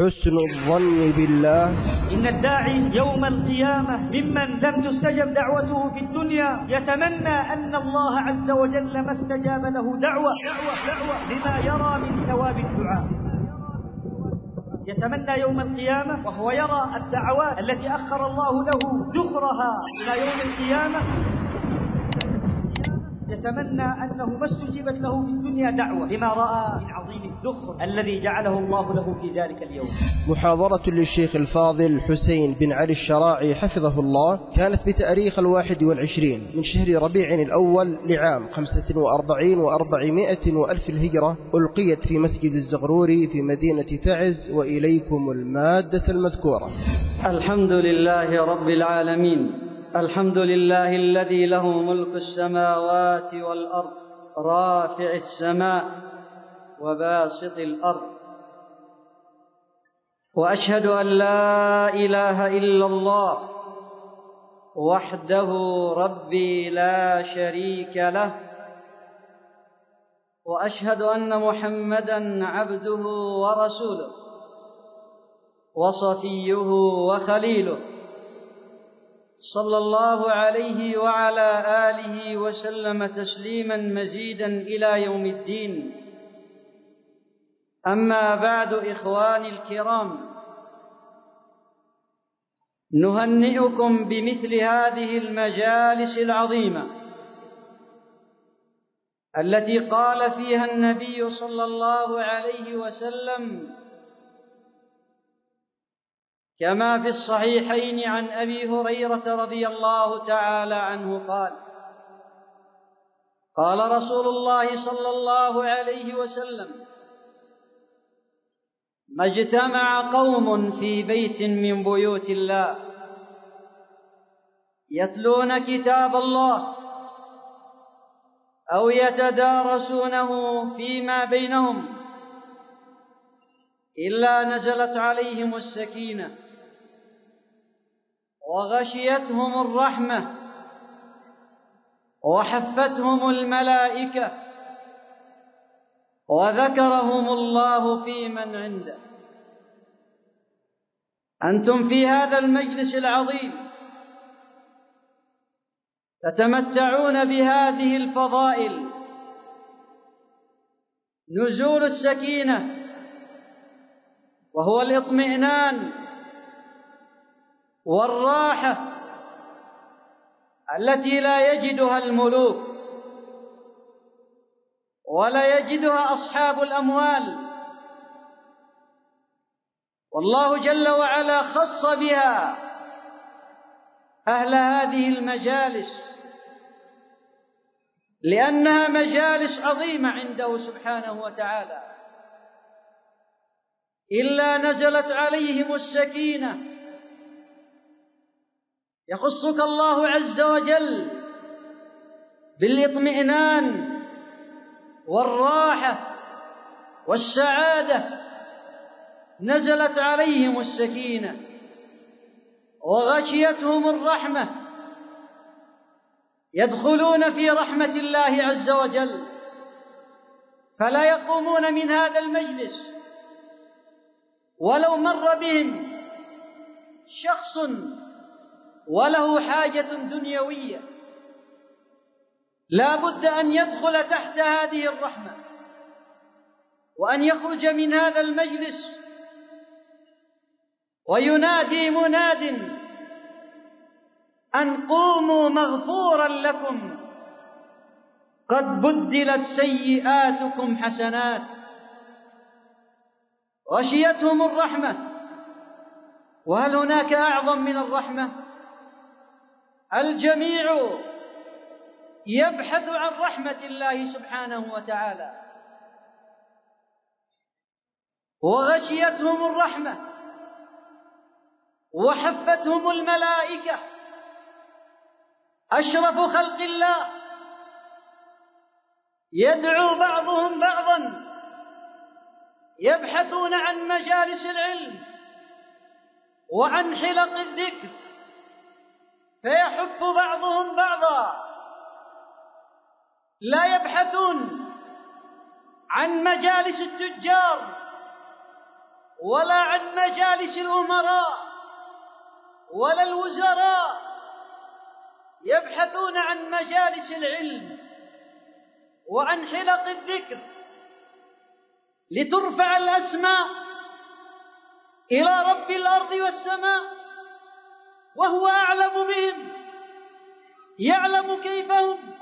حسن الظن بالله. إن الداعي يوم القيامة ممن لم تستجب دعوته في الدنيا يتمنى أن الله عز وجل ما استجاب له دعوة دعوة دعوة لما يرى من ثواب الدعاء. يتمنى يوم القيامة وهو يرى الدعوات التي أخر الله له ذخرها إلى يوم القيامة يتمنى أنه ما استجيبت له في الدنيا دعوة. لما رأى من عظيم الذخر. الذي جعله الله له في ذلك اليوم. محاضرة للشيخ الفاضل حسين بن علي الشراعي حفظه الله كانت بتأريخ الواحد والعشرين من شهر ربيع الأول لعام خمسة وأربعين وأربعمائة وألف الهجرة ألقيت في مسجد الزغروري في مدينة تعز وإليكم المادة المذكورة. الحمد لله رب العالمين. الحمد لله الذي له ملك السماوات والأرض رافع السماء وباسط الأرض. وأشهد أن لا إله إلا الله وحده ربي لا شريك له. وأشهد أن محمدا عبده ورسوله وصفيه وخليله. صلى الله عليه وعلى آله وسلم تسليما مزيدا إلى يوم الدين. أما بعد إخواني الكرام نهنئكم بمثل هذه المجالس العظيمة التي قال فيها النبي صلى الله عليه وسلم كما في الصحيحين عن أبي هريرة رضي الله تعالى عنه قال قال رسول الله صلى الله عليه وسلم ما اجتمع قوم في بيت من بيوت الله يتلون كتاب الله أو يتدارسونه فيما بينهم إلا نزلت عليهم السكينة. وغشيتهم الرحمة وحفتهم الملائكة وذكرهم الله في من عنده. أنتم في هذا المجلس العظيم تتمتعون بهذه الفضائل. نزول السكينة وهو الاطمئنان والراحة التي لا يجدها الملوك ولا يجدها أصحاب الأموال. والله جل وعلا خص بها أهل هذه المجالس لأنها مجالس عظيمة عنده سبحانه وتعالى. إلا نزلت عليهم السكينة يخصك الله عز وجل بالاطمئنان والراحة والسعادة نزلت عليهم السكينة وغشيتهم الرحمة يدخلون في رحمة الله عز وجل فلا يقومون من هذا المجلس ولو مر بهم شخص وله حاجة دنيوية. لا بد أن يدخل تحت هذه الرحمة وأن يخرج من هذا المجلس وينادي مناد أن قوموا مغفورا لكم. قد بدلت سيئاتكم حسنات. غشيتهم الرحمة. وهل هناك أعظم من الرحمة؟ الجميع يبحث عن رحمة الله سبحانه وتعالى. وغشيتهم الرحمة وحفتهم الملائكة. أشرف خلق الله. يدعو بعضهم بعضا. يبحثون عن مجالس العلم وعن حلق الذكر. فيحب بعضهم بعضا. لا يبحثون عن مجالس التجار ولا عن مجالس الأمراء ولا الوزراء. يبحثون عن مجالس العلم وعن حلق الذكر لترفع الأسماء إلى رب الأرض والسماء. وهو أعلم بهم يعلم كيف هم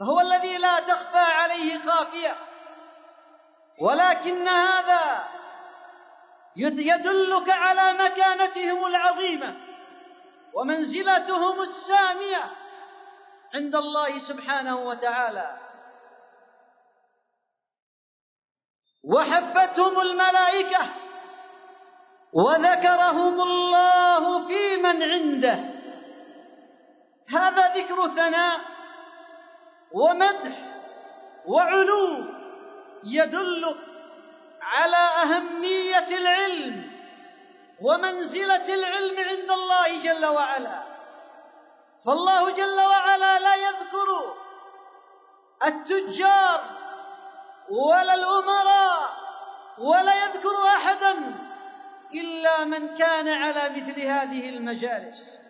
فهو الذي لا تخفى عليه خافية. ولكن هذا يدلك على مكانتهم العظيمة ومنزلتهم السامية عند الله سبحانه وتعالى. وحفتهم الملائكة وذكرهم الله في من عنده. هذا ذكر ثناء ومدح وعلو يدل على أهمية العلم ومنزلة العلم عند الله جل وعلا. فالله جل وعلا لا يذكر التجار ولا الأمراء ولا يذكر أحدا إلا من كان على مثل هذه المجالس.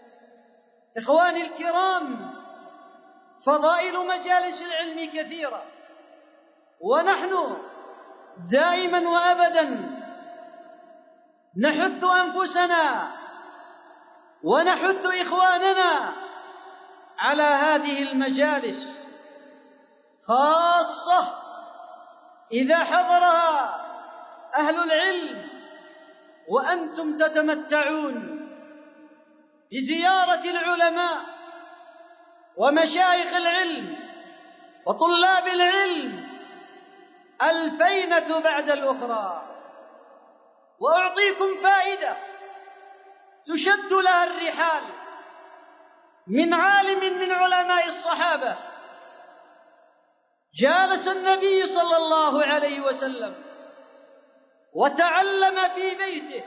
إخواني الكرام فضائل مجالس العلم كثيرة ونحن دائما وأبدا نحث أنفسنا ونحث إخواننا على هذه المجالس خاصة إذا حضرها أهل العلم وأنتم تتمتعون بزيارة العلماء ومشايخ العلم وطلاب العلم ألفينة بعد الأخرى. وأعطيكم فائدة تشد لها الرحال من عالم من علماء الصحابة. جالس النبي صلى الله عليه وسلم وتعلم في بيته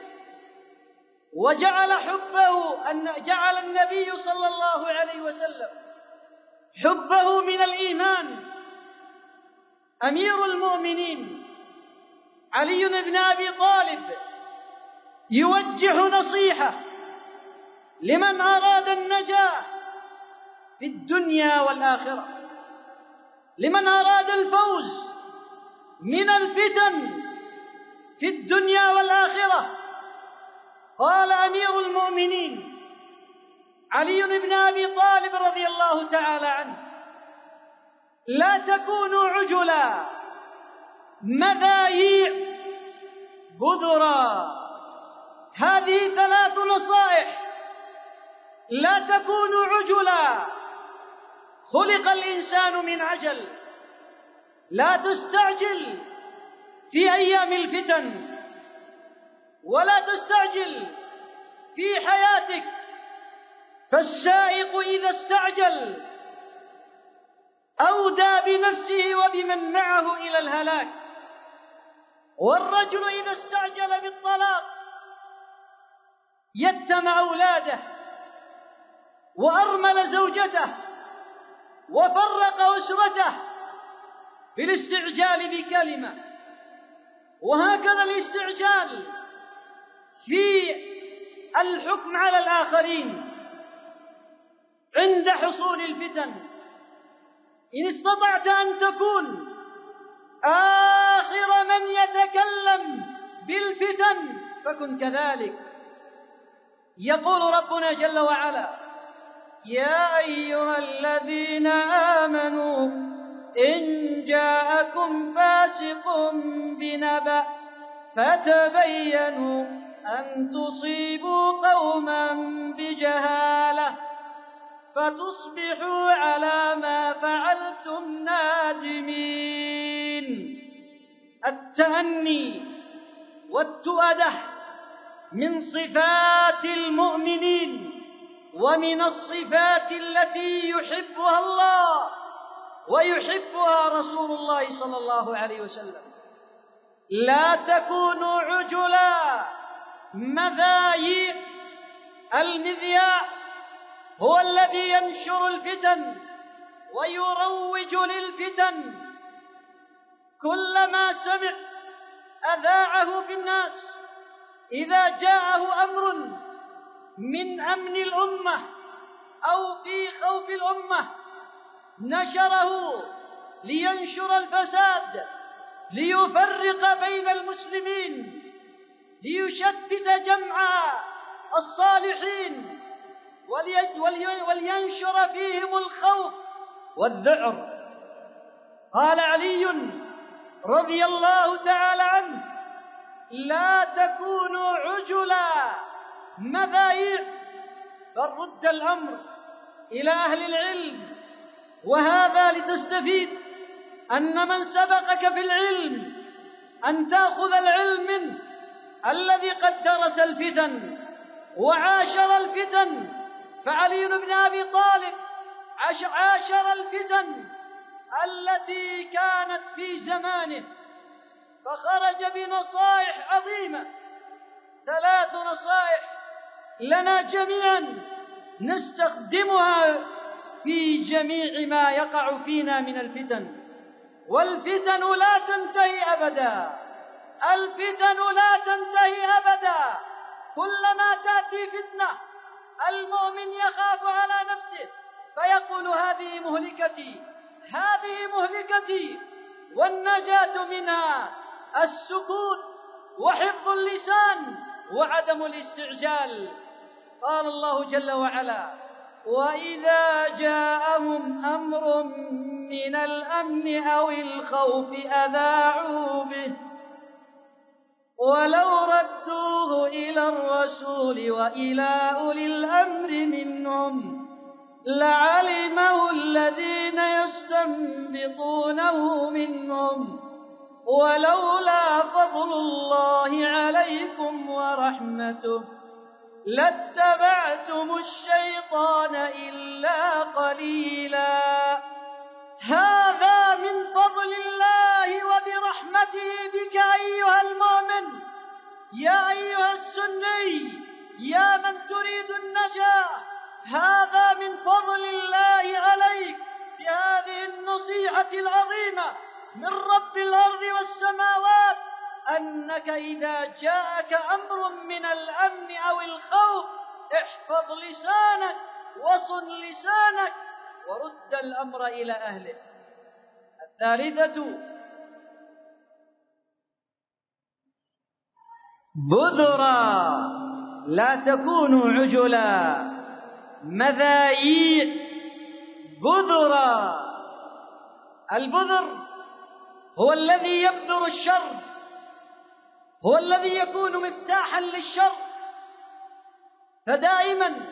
وجعل حبه أن جعل النبي صلى الله عليه وسلم حبه من الإيمان. أمير المؤمنين علي بن أبي طالب يوجه نصيحة لمن أراد النجاة في الدنيا والآخرة لمن أراد الفوز من الفتن في الدنيا والآخرة. قال أمير المؤمنين علي بن أبي طالب رضي الله تعالى عنه لا تكونوا عجلا مذايع بذرا. هذه ثلاث نصائح. لا تكونوا عجلا. خلق الإنسان من عجل. لا تستعجل. في أيام الفتن ولا تستعجل في حياتك. فالسائق إذا استعجل أودى بنفسه وبمن معه إلى الهلاك. والرجل إذا استعجل بالطلاق يتم أولاده وأرمل زوجته وفرق أسرته بالاستعجال بكلمة. وهكذا الاستعجال في الحكم على الآخرين عند حصول الفتن. إن استطعت أن تكون آخر من يتكلم بالفتن فكن كذلك. يقول ربنا جل وعلا يا أيها الذين آمنوا إن جاءكم فاسق بنبأ فتبينوا أن تصيبوا قوما بجهالة فتصبحوا على ما فعلتم نادمين. التأني والتؤدة من صفات المؤمنين ومن الصفات التي يحبها الله ويحبها رسول الله صلى الله عليه وسلم. لا تكونوا عجلا. مذايع المذياع هو الذي ينشر الفتن ويروج للفتن. كلما سمع أذاعه في الناس إذا جاءه أمر من أمن الأمة أو في خوف الأمة نشره لينشر الفساد ليفرق بين المسلمين ليشتت جمع الصالحين ولينشر فيهم الخوف والذعر. قال علي رضي الله تعالى عنه لا تكونوا عجلا مذايع بل رد الأمر إلى أهل العلم وهذا لتستفيد أن من سبقك في العلم أن تأخذ العلم منه الذي قد درس الفتن وعاشر الفتن. فعلي بن أبي طالب عاشر الفتن التي كانت في زمانه. فخرج بنصائح عظيمة ثلاث نصائح لنا جميعا نستخدمها في جميع ما يقع فينا من الفتن. والفتن لا تنتهي أبدا. الفتن لا تنتهي أبدا. كلما تأتي فتنة المؤمن يخاف على نفسه فيقول هذه مهلكتي هذه مهلكتي والنجاة منها السكوت وحفظ اللسان وعدم الاستعجال. قال الله جل وعلا وإذا جاءهم أمر من الأمن أو الخوف أذاعوا به. ولو ردوه إلى الرسول وإلى أولي الأمر منهم لعلمه الذين يستنبطونه منهم. ولولا فضل الله عليكم ورحمته. لاتبعتم الشيطان إلا قليلا. هذا من فضل الله وبرحمته بك أيها المؤمن. يا أيها السني يا من تريد النجاة هذا من فضل الله عليك. بهذه النصيحة العظيمة من رب الأرض والسماوات أنك إذا جاءك أمر من الأمن أو الخوف احفظ لسانك وصن لسانك ورد الأمر إلى أهله الثالثة بذرا لا تكونوا عجلا. مذايع بذرا البذر هو الذي يبذر الشر. هو الذي يكون مفتاحا للشر فدائما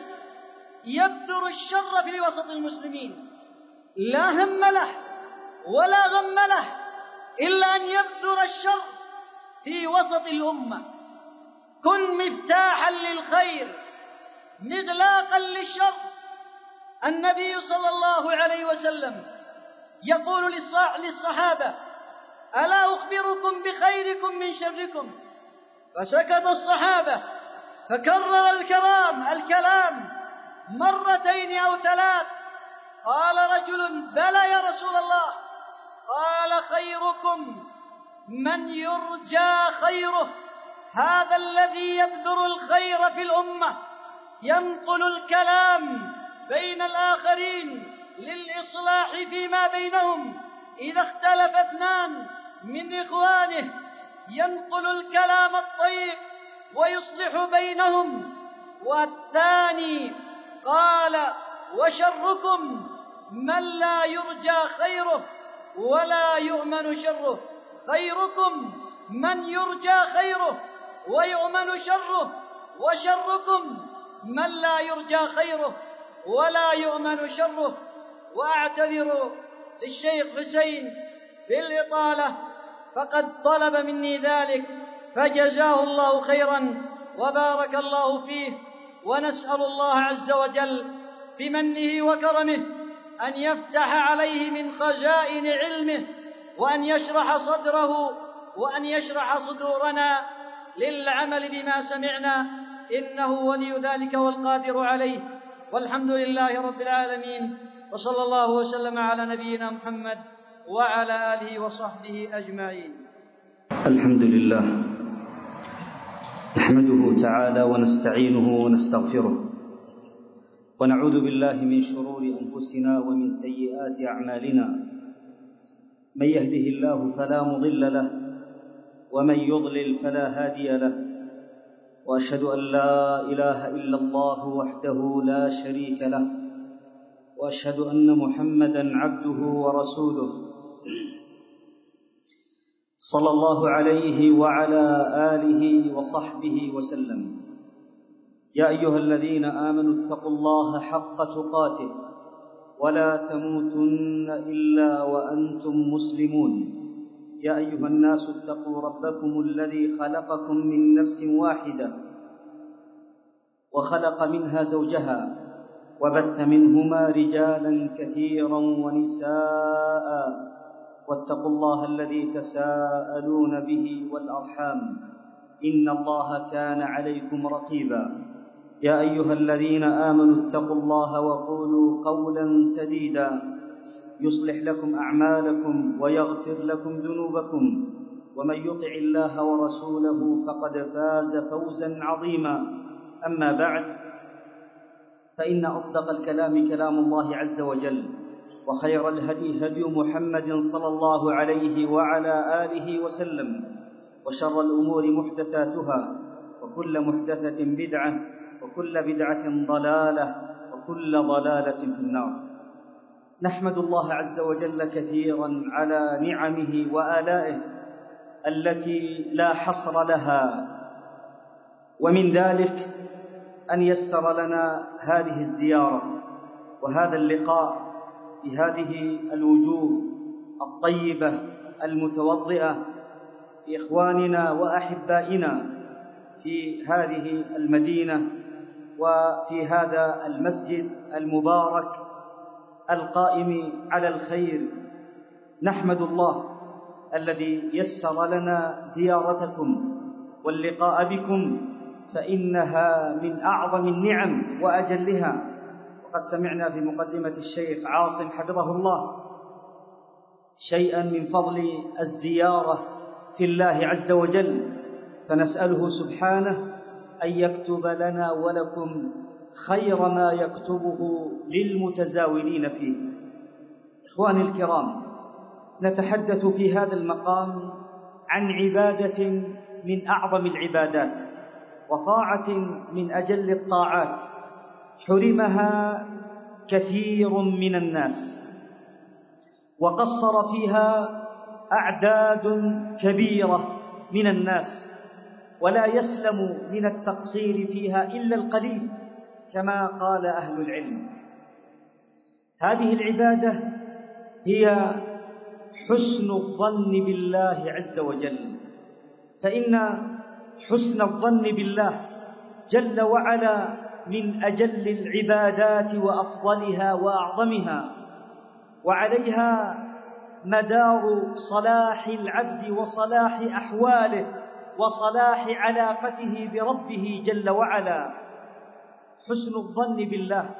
يبذر الشر في وسط المسلمين. لا هم له ولا غم له إلا أن يبذر الشر في وسط الأمة. كن مفتاحا للخير مغلاقا للشر. النبي صلى الله عليه وسلم يقول للصحابة ألا أخبركم بخيركم من شركم؟ فسكت الصحابة فكرر الكلام الكلام مرتين أو ثلاث. قال رجل بلى يا رسول الله. قال خيركم من يرجى خيره. هذا الذي يبذر الخير في الأمة ينقل الكلام بين الآخرين للإصلاح فيما بينهم. إذا اختلف اثنان من إخوانه ينقل الكلام الطيب ويصلح بينهم. والثاني قال وشركم من لا يرجى خيره ولا يؤمن شره. خيركم من يرجى خيره ويؤمن شره وشركم من لا يرجى خيره ولا يؤمن شره. وأعتذر للشيخ حسين بالإطالة فقد طلب مني ذلك فجزاه الله خيرا وبارك الله فيه ونسأل الله عز وجل بمنه وكرمه أن يفتح عليه من خزائن علمه وأن يشرح صدره وأن يشرح صدورنا للعمل بما سمعنا إنه ولي ذلك والقادر عليه. والحمد لله رب العالمين وصلى الله وسلم على نبينا محمد وعلى آله وصحبه أجمعين. الحمد لله نحمده تعالى ونستعينه ونستغفره. ونعوذ بالله من شرور أنفسنا ومن سيئات أعمالنا. من يهده الله فلا مضل له ومن يضلل فلا هادي له. وأشهد أن لا إله إلا الله وحده لا شريك له. وأشهد أن محمدا عبده ورسوله. صلى الله عليه وعلى آله وصحبه وسلم. يا أيها الذين آمنوا اتقوا الله حق تقاته ولا تموتن إلا وأنتم مسلمون. يا أيها الناس اتقوا ربكم الذي خلقكم من نفس واحدة وخلق منها زوجها وبث منهما رجالا كثيرا ونساء واتقوا الله الذي تساءلون به والأرحام. إن الله كان عليكم رقيبا. يا أيها الذين آمنوا اتقوا الله وقولوا قولا سديدا. يصلح لكم أعمالكم ويغفر لكم ذنوبكم. ومن يطع الله ورسوله فقد فاز فوزا عظيما. أما بعد فإن أصدق الكلام كلام الله عز وجل. وخير الهدي هدي محمد صلى الله عليه وعلى آله وسلم وشر الأمور محدثاتها وكل محدثة بدعة وكل بدعة ضلالة وكل ضلالة في النار. نحمد الله عز وجل كثيرا على نعمه وآلائه التي لا حصر لها ومن ذلك أن يسر لنا هذه الزيارة وهذا اللقاء بهذه الوجوه الطيبة المتوضئة باخواننا وأحبائنا في هذه المدينة وفي هذا المسجد المبارك القائم على الخير. نحمد الله الذي يسر لنا زيارتكم واللقاء بكم فإنها من أعظم النعم وأجلها. وقد سمعنا في مقدمة الشيخ عاصم حفظه الله شيئا من فضل الزيارة في الله عز وجل فنسأله سبحانه أن يكتب لنا ولكم خير ما يكتبه للمتزاولين فيه. إخواني الكرام نتحدث في هذا المقام عن عبادة من أعظم العبادات وطاعة من أجل الطاعات. حرمها كثير من الناس وقصر فيها أعداد كبيرة من الناس ولا يسلم من التقصير فيها إلا القليل كما قال أهل العلم. هذه العبادة هي حسن الظن بالله عز وجل. فإن حسن الظن بالله جل وعلا من أجل العبادات وأفضلها وأعظمها وعليها مدار صلاح العبد وصلاح أحواله وصلاح علاقته بربه جل وعلا. حسن الظن بالله.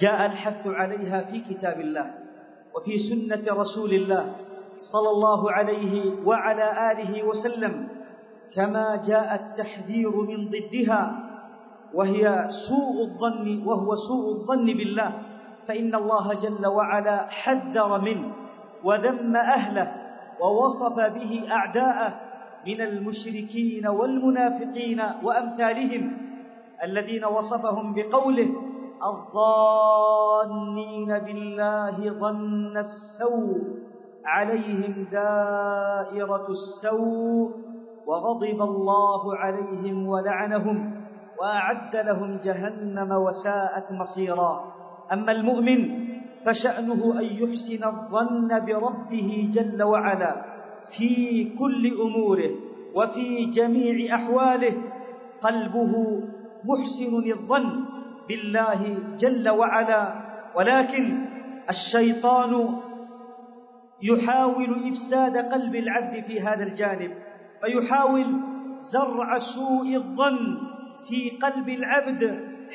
جاء الحث عليها في كتاب الله وفي سنة رسول الله صلى الله عليه وعلى آله وسلم كما جاء التحذير من ضدها. وهي سوء الظن وهو سوء الظن بالله. فإن الله جل وعلا حذر منه وذم أهله ووصف به أعداءه من المشركين والمنافقين وأمثالهم الذين وصفهم بقوله الظانين بالله ظن السوء عليهم دائرة السوء وغضب الله عليهم ولعنهم وأعد لهم جهنم وساءت مصيرا. أما المؤمن فشأنه أن يحسن الظن بربه جل وعلا في كل أموره وفي جميع أحواله. قلبه محسن الظن بالله جل وعلا. ولكن الشيطان يحاول إفساد قلب العبد في هذا الجانب فيحاول زرع سوء الظن في قلب العبد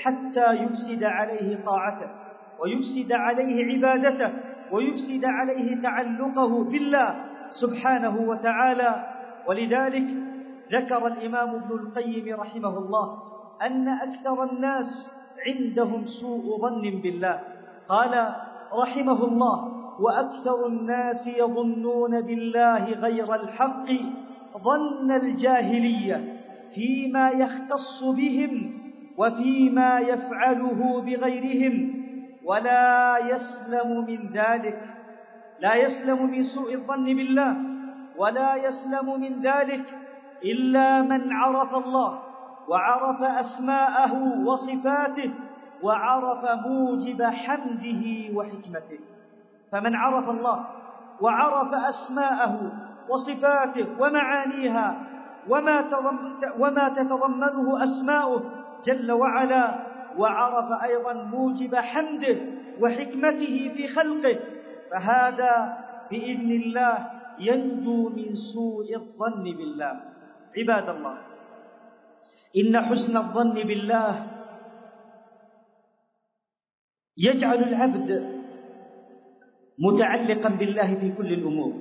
حتى يفسد عليه طاعته ويفسد عليه عبادته ويفسد عليه تعلقه بالله سبحانه وتعالى. ولذلك ذكر الإمام ابن القيم رحمه الله أن أكثر الناس عندهم سوء ظن بالله. قال رحمه الله وأكثر الناس يظنون بالله غير الحق ظن الجاهلية. فيما يختص بهم وفيما يفعله بغيرهم ولا يسلم من ذلك. لا يسلم من سوء الظن بالله ولا يسلم من ذلك إلا من عرف الله وعرف أسماءه وصفاته وعرف موجب حمده وحكمته. فمن عرف الله وعرف أسماءه وصفاته ومعانيها وما, وما تتضمنه أسماؤه جل وعلا وعرف أيضا موجب حمده وحكمته في خلقه. فهذا بإذن الله ينجو من سوء الظن بالله. عباد الله إن حسن الظن بالله يجعل العبد متعلقا بالله في كل الأمور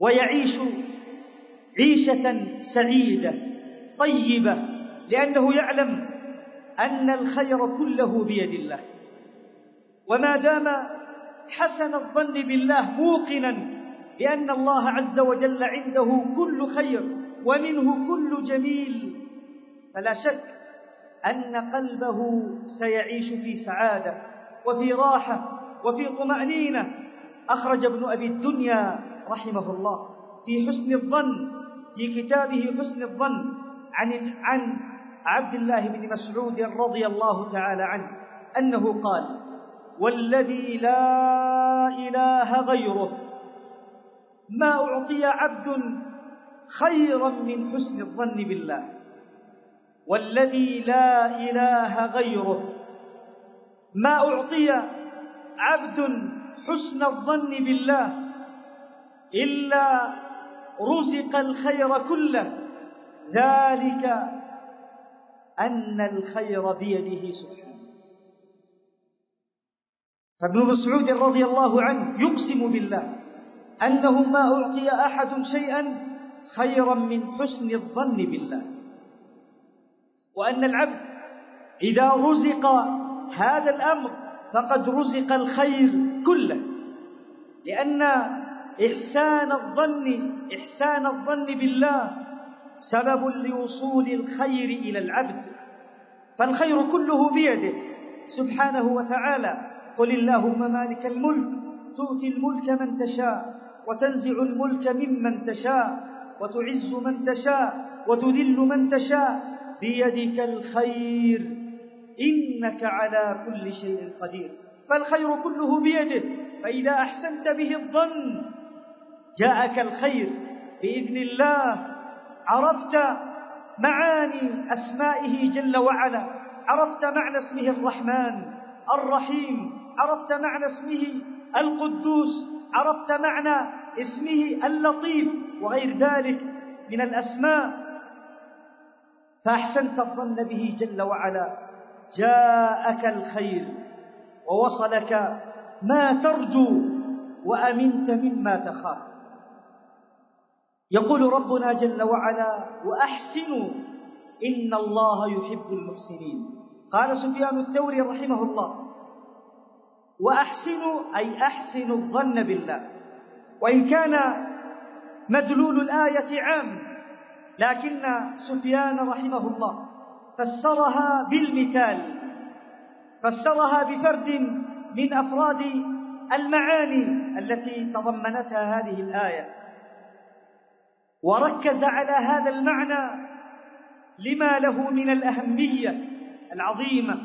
ويعيش عيشة سعيدة طيبة لأنه يعلم أن الخير كله بيد الله. وما دام حسن الظن بالله موقنا بأن الله عز وجل عنده كل خير ومنه كل جميل فلا شك أن قلبه سيعيش في سعادة وفي راحة وفي طمأنينة. أخرج ابن أبي الدنيا رحمه الله في حسن الظن في كتابه حسن الظن عن عن عبد الله بن مسعود رضي الله تعالى عنه أنه قال والذي لا إله غيره ما أعطي عبد خيرا من حسن الظن بالله والذي لا إله غيره ما أعطي عبد حسن الظن بالله إلا رزق الخير كله. ذلك أن الخير بيده سبحانه. فابن مسعود رضي الله عنه يقسم بالله أنه ما أعطي أحد شيئا خيرا من حسن الظن بالله. وأن العبد إذا رزق هذا الأمر فقد رزق الخير كله. لأن إحسان الظن إحسان الظن بالله سبب لوصول الخير إلى العبد. فالخير كله بيده. سبحانه وتعالى قل اللهم مالك الملك تؤتي الملك من تشاء وتنزع الملك ممن تشاء وتعز من تشاء وتذل من تشاء. بيدك الخير. إنك على كل شيء قدير. فالخير كله بيده. فإذا أحسنت به الظن جاءك الخير بإذن الله. عرفت معاني أسمائه جل وعلا. عرفت معنى اسمه الرحمن الرحيم. عرفت معنى اسمه القدوس. عرفت معنى اسمه اللطيف وغير ذلك من الأسماء. فأحسنت الظن به جل وعلا. جاءك الخير ووصلك ما ترجو وأمنت مما تخاف. يقول ربنا جل وعلا وأحسنوا إن الله يحب المحسنين. قال سفيان الثوري رحمه الله وأحسنوا أي أحسنوا الظن بالله. وإن كان مدلول الآية عام لكن سفيان رحمه الله فسرها بالمثال فسرها بفرد من أفراد المعاني التي تضمنتها هذه الآية. وركز على هذا المعنى لما له من الأهمية العظيمة.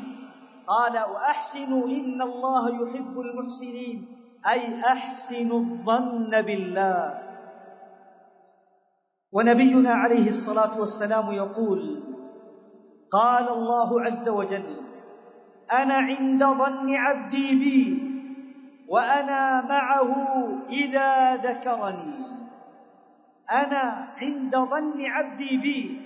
قال وأحسنوا إن الله يحب المحسنين. أي أحسنوا الظن بالله. ونبينا عليه الصلاة والسلام يقول قال الله عز وجل أنا عند ظن عبدي بي وأنا معه إذا ذكرني. أنا عند ظن عبدي بي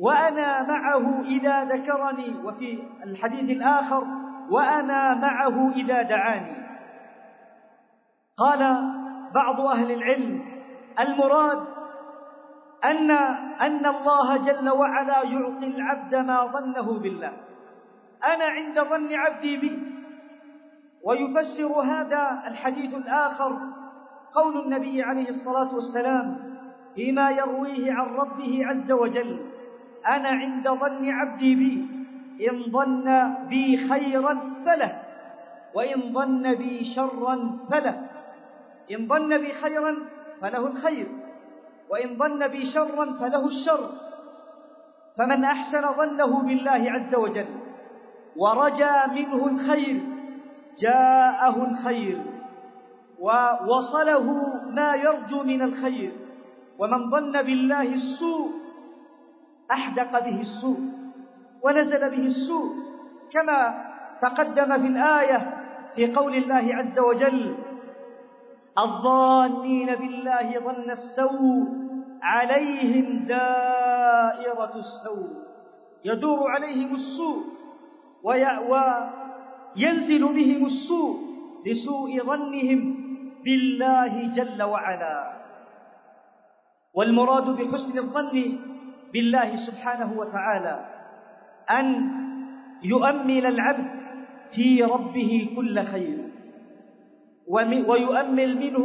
وأنا معه إذا ذكرني وفي الحديث الآخر وأنا معه إذا دعاني. قال بعض أهل العلم المراد أن أن الله جل وعلا يعطي العبد ما ظنه بالله. أنا عند ظن عبدي بي. ويفسر هذا الحديث الآخر قول النبي عليه الصلاة والسلام فيما يرويه عن ربه عز وجل أنا عند ظن عبدي بي إن ظن بي خيرا فله وإن ظن بي شرا فله. إن ظن بي خيرا فله الخير وإن ظن بي شرا فله الشر. فمن أحسن ظنه بالله عز وجل ورجى منه الخير جاءه الخير. ووصله ما يرجو من الخير. ومن ظن بالله السوء أحدق به السوء ونزل به السوء كما تقدم في الآية في قول الله عز وجل الظانين بالله ظن السوء عليهم دائرة السوء يدور عليهم السوء وينزل بهم السوء لسوء ظنهم. بالله جل وعلا. والمراد بحسن الظن بالله سبحانه وتعالى أن يؤمل العبد في ربه كل خير ويؤمل منه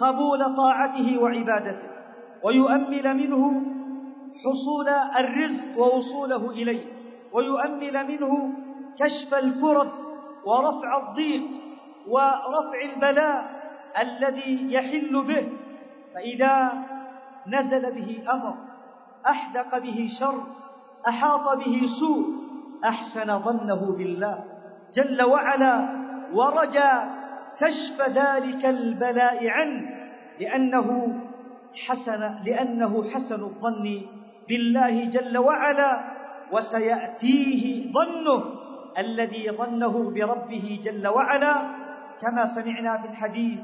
قبول طاعته وعبادته ويؤمل منه حصول الرزق ووصوله إليه ويؤمل منه كشف الكرب ورفع الضيق ورفع البلاء الذي يحل به فإذا نزل به أمر أحدق به شر أحاط به سوء أحسن ظنه بالله. جل وعلا ورجى كشف ذلك البلاء عنه لأنه حسن لأنه حسن الظن بالله جل وعلا وسيأتيه ظنه الذي ظنه بربه جل وعلا كما سمعنا في الحديث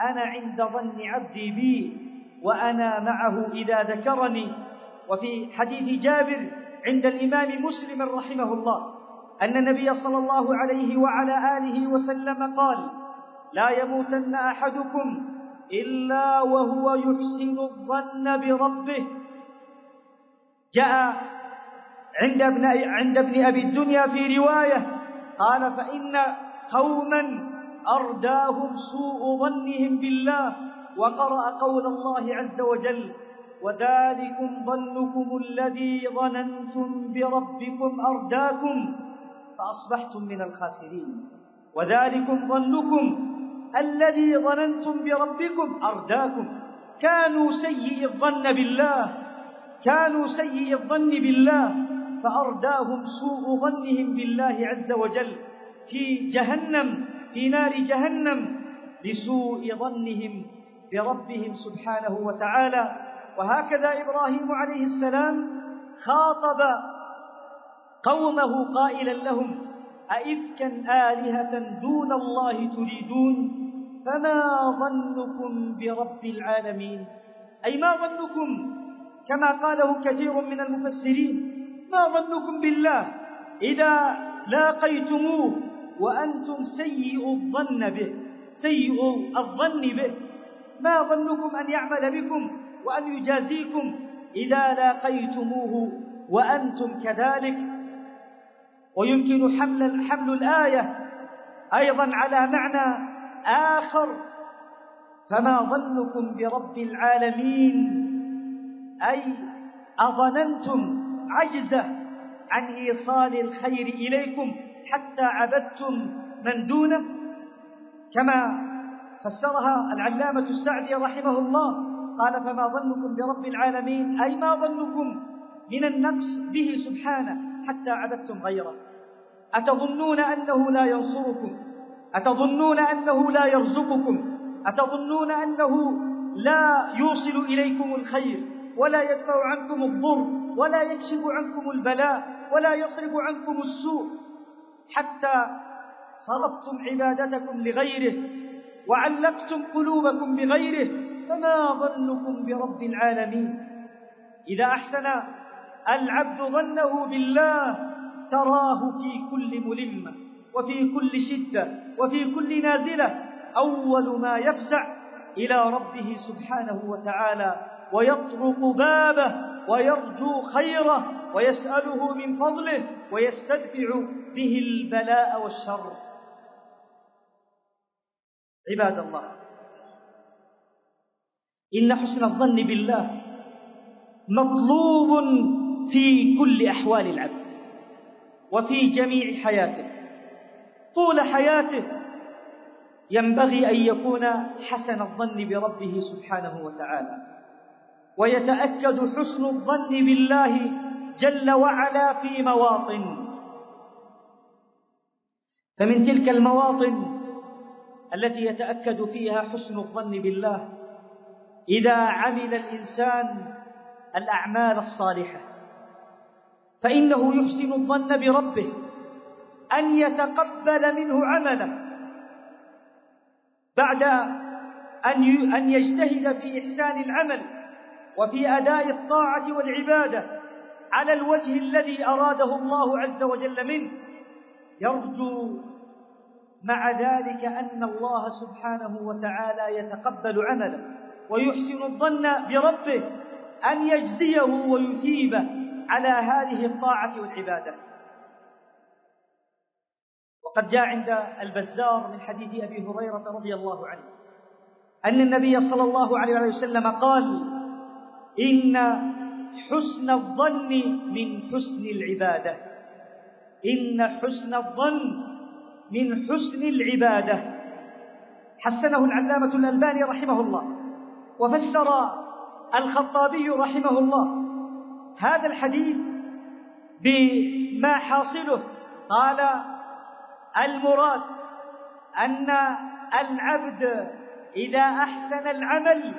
أنا عند ظن عبدي بي وأنا معه إذا ذكرني. وفي حديث جابر عند الإمام مسلم رحمه الله أن النبي صلى الله عليه وعلى آله وسلم قال لا يموتن أحدكم إلا وهو يحسن الظن بربه. جاء عند ابن عند ابن أبي الدنيا في رواية قال فإن قوما أرداهم سوء ظنهم بالله وقرأ قول الله عز وجل وذلكم ظنكم الذي ظننتم بربكم أرداكم فأصبحتم من الخاسرين. وذلكم ظنكم الذي ظننتم بربكم أرداكم. كانوا سيئي الظن بالله كانوا سيئي الظن بالله فأرداهم سوء ظنهم بالله عز وجل في جهنم. في نار جهنم لسوء ظنهم بربهم سبحانه وتعالى. وهكذا إبراهيم عليه السلام خاطب قومه قائلا لهم أئفكا آلهة دون الله تريدون؟ فما ظنكم برب العالمين؟ أي ما ظنكم؟ كما قاله كثير من المفسرين ما ظنكم بالله؟ إذا لاقيتموه وأنتم سيئوا الظن به سيئوا الظن به. ما ظنكم أن يعمل بكم وأن يجازيكم إذا لاقيتموه وأنتم كذلك؟ ويمكن حمل حمل الآية أيضا على معنى آخر. فما ظنكم برب العالمين؟ أي أظننتم عجزة عن إيصال الخير إليكم؟ حتى عبدتم من دونه كما فسرها العلامة السعدي رحمه الله. قال فما ظنكم برب العالمين؟ أي ما ظنكم من النقص به سبحانه حتى عبدتم غيره؟ أتظنون أنه لا ينصركم؟ أتظنون أنه لا يرزقكم؟ أتظنون أنه لا يوصل إليكم الخير ولا يدفع عنكم الضر ولا يكشف عنكم البلاء ولا يصرف عنكم السوء؟ حتى صرفتم عبادتكم لغيره وعلقتم قلوبكم بغيره فما ظنكم برب العالمين. إذا أحسن العبد ظنه بالله تراه في كل ملمة وفي كل شدة وفي كل نازلة أول ما يفزع إلى ربه سبحانه وتعالى ويطرق بابه ويرجو خيره ويسأله من فضله ويستدفع به البلاء والشر. عباد الله إن حسن الظن بالله مطلوب في كل أحوال العبد وفي جميع حياته. طول حياته ينبغي أن يكون حسن الظن بربه سبحانه وتعالى. ويتأكد حسن الظن بالله جل وعلا في مواطن. فمن تلك المواطن التي يتأكد فيها حسن الظن بالله إذا عمل الإنسان الأعمال الصالحة فإنه يحسن الظن بربه أن يتقبل منه عمله بعد أن أن يجتهد في إحسان العمل وفي أداء الطاعة والعبادة على الوجه الذي أراده الله عز وجل منه. يرجو مع ذلك أن الله سبحانه وتعالى يتقبل عمله ويحسن الظن بربه أن يجزيه ويثيبه على هذه الطاعة والعبادة. وقد جاء عند البزار من حديث أبي هريرة رضي الله عنه أن النبي صلى الله عليه وسلم قال إن حسن الظن من حسن العبادة. إن حسن الظن من حسن العبادة. حسنه العلامة الألباني رحمه الله. وفسر الخطابي رحمه الله هذا الحديث بما حاصله. قال المراد أن العبد إذا أحسن العمل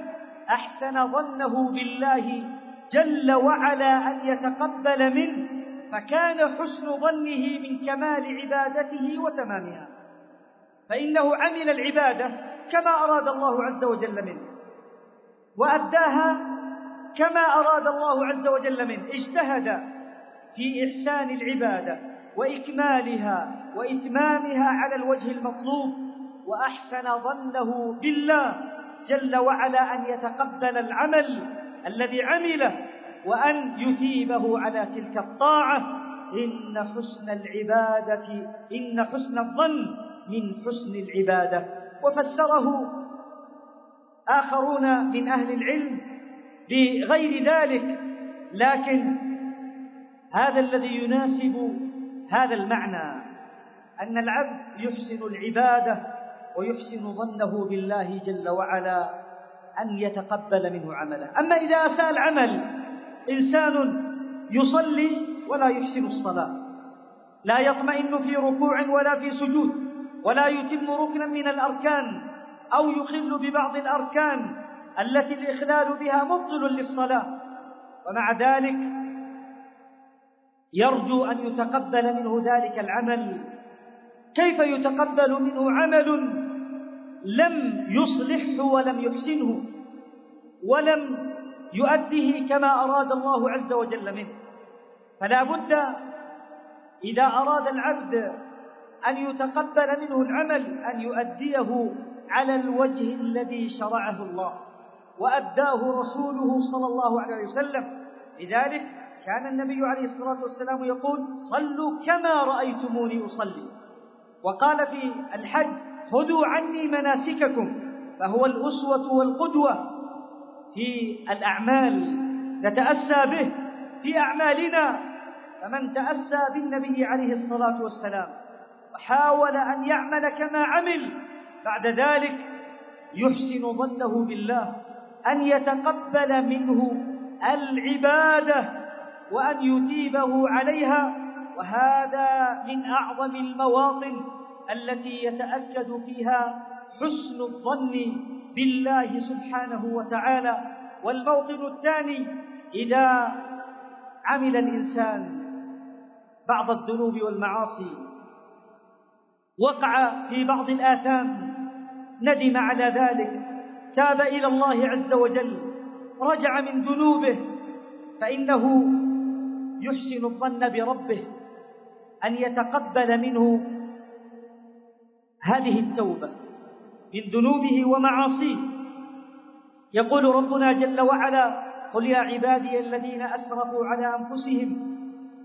أحسن ظنه بالله جل وعلا أن يتقبل منه فكان حسن ظنه من كمال عبادته وتمامها. فإنه عمل العبادة كما أراد الله عز وجل منه. وأداها كما أراد الله عز وجل منه. اجتهد في إحسان العبادة وإكمالها وإتمامها على الوجه المطلوب وأحسن ظنه بالله جل وعلا أن يتقبل العمل الذي عمله وأن يثيبه على تلك الطاعة إن حسن العبادة إن حسن الظن من حسن العبادة. وفسره آخرون من أهل العلم بغير ذلك لكن هذا الذي يناسب هذا المعنى أن العبد يحسن العبادة ويحسن ظنه بالله جل وعلا أن يتقبل منه عمله. أما إذا أساء العمل إنسان يصلي ولا يحسن الصلاة. لا يطمئن في ركوع ولا في سجود ولا يتم ركنا من الأركان أو يخل ببعض الأركان التي الإخلال بها مبطل للصلاة. ومع ذلك يرجو أن يتقبل منه ذلك العمل. كيف يتقبل منه عمل لم يصلحه ولم يحسنه ولم يؤديه كما أراد الله عز وجل منه. فلا بد إذا أراد العبد أن يتقبل منه العمل أن يؤديه على الوجه الذي شرعه الله وأداه رسوله صلى الله عليه وسلم. لذلك كان النبي عليه الصلاة والسلام يقول صلوا كما رأيتموني أصلي. وقال في الحج خذوا عني مناسككم. فهو الأسوة والقدوة في الأعمال نتأسى به في أعمالنا. فمن تأسى بالنبي عليه الصلاة والسلام وحاول أن يعمل كما عمل بعد ذلك يحسن ظنه بالله أن يتقبل منه العبادة وأن يثيبه عليها. وهذا من أعظم المواطن التي يتأكد فيها حسن الظن. بالله سبحانه وتعالى والموطن الثاني إذا عمل الإنسان بعض الذنوب والمعاصي وقع في بعض الآثام ندم على ذلك تاب إلى الله عز وجل رجع من ذنوبه فإنه يحسن الظن بربه أن يتقبل منه هذه التوبة. من ذنوبه ومعاصيه. يقول ربنا جل وعلا قل يا عبادي الذين أسرفوا على أنفسهم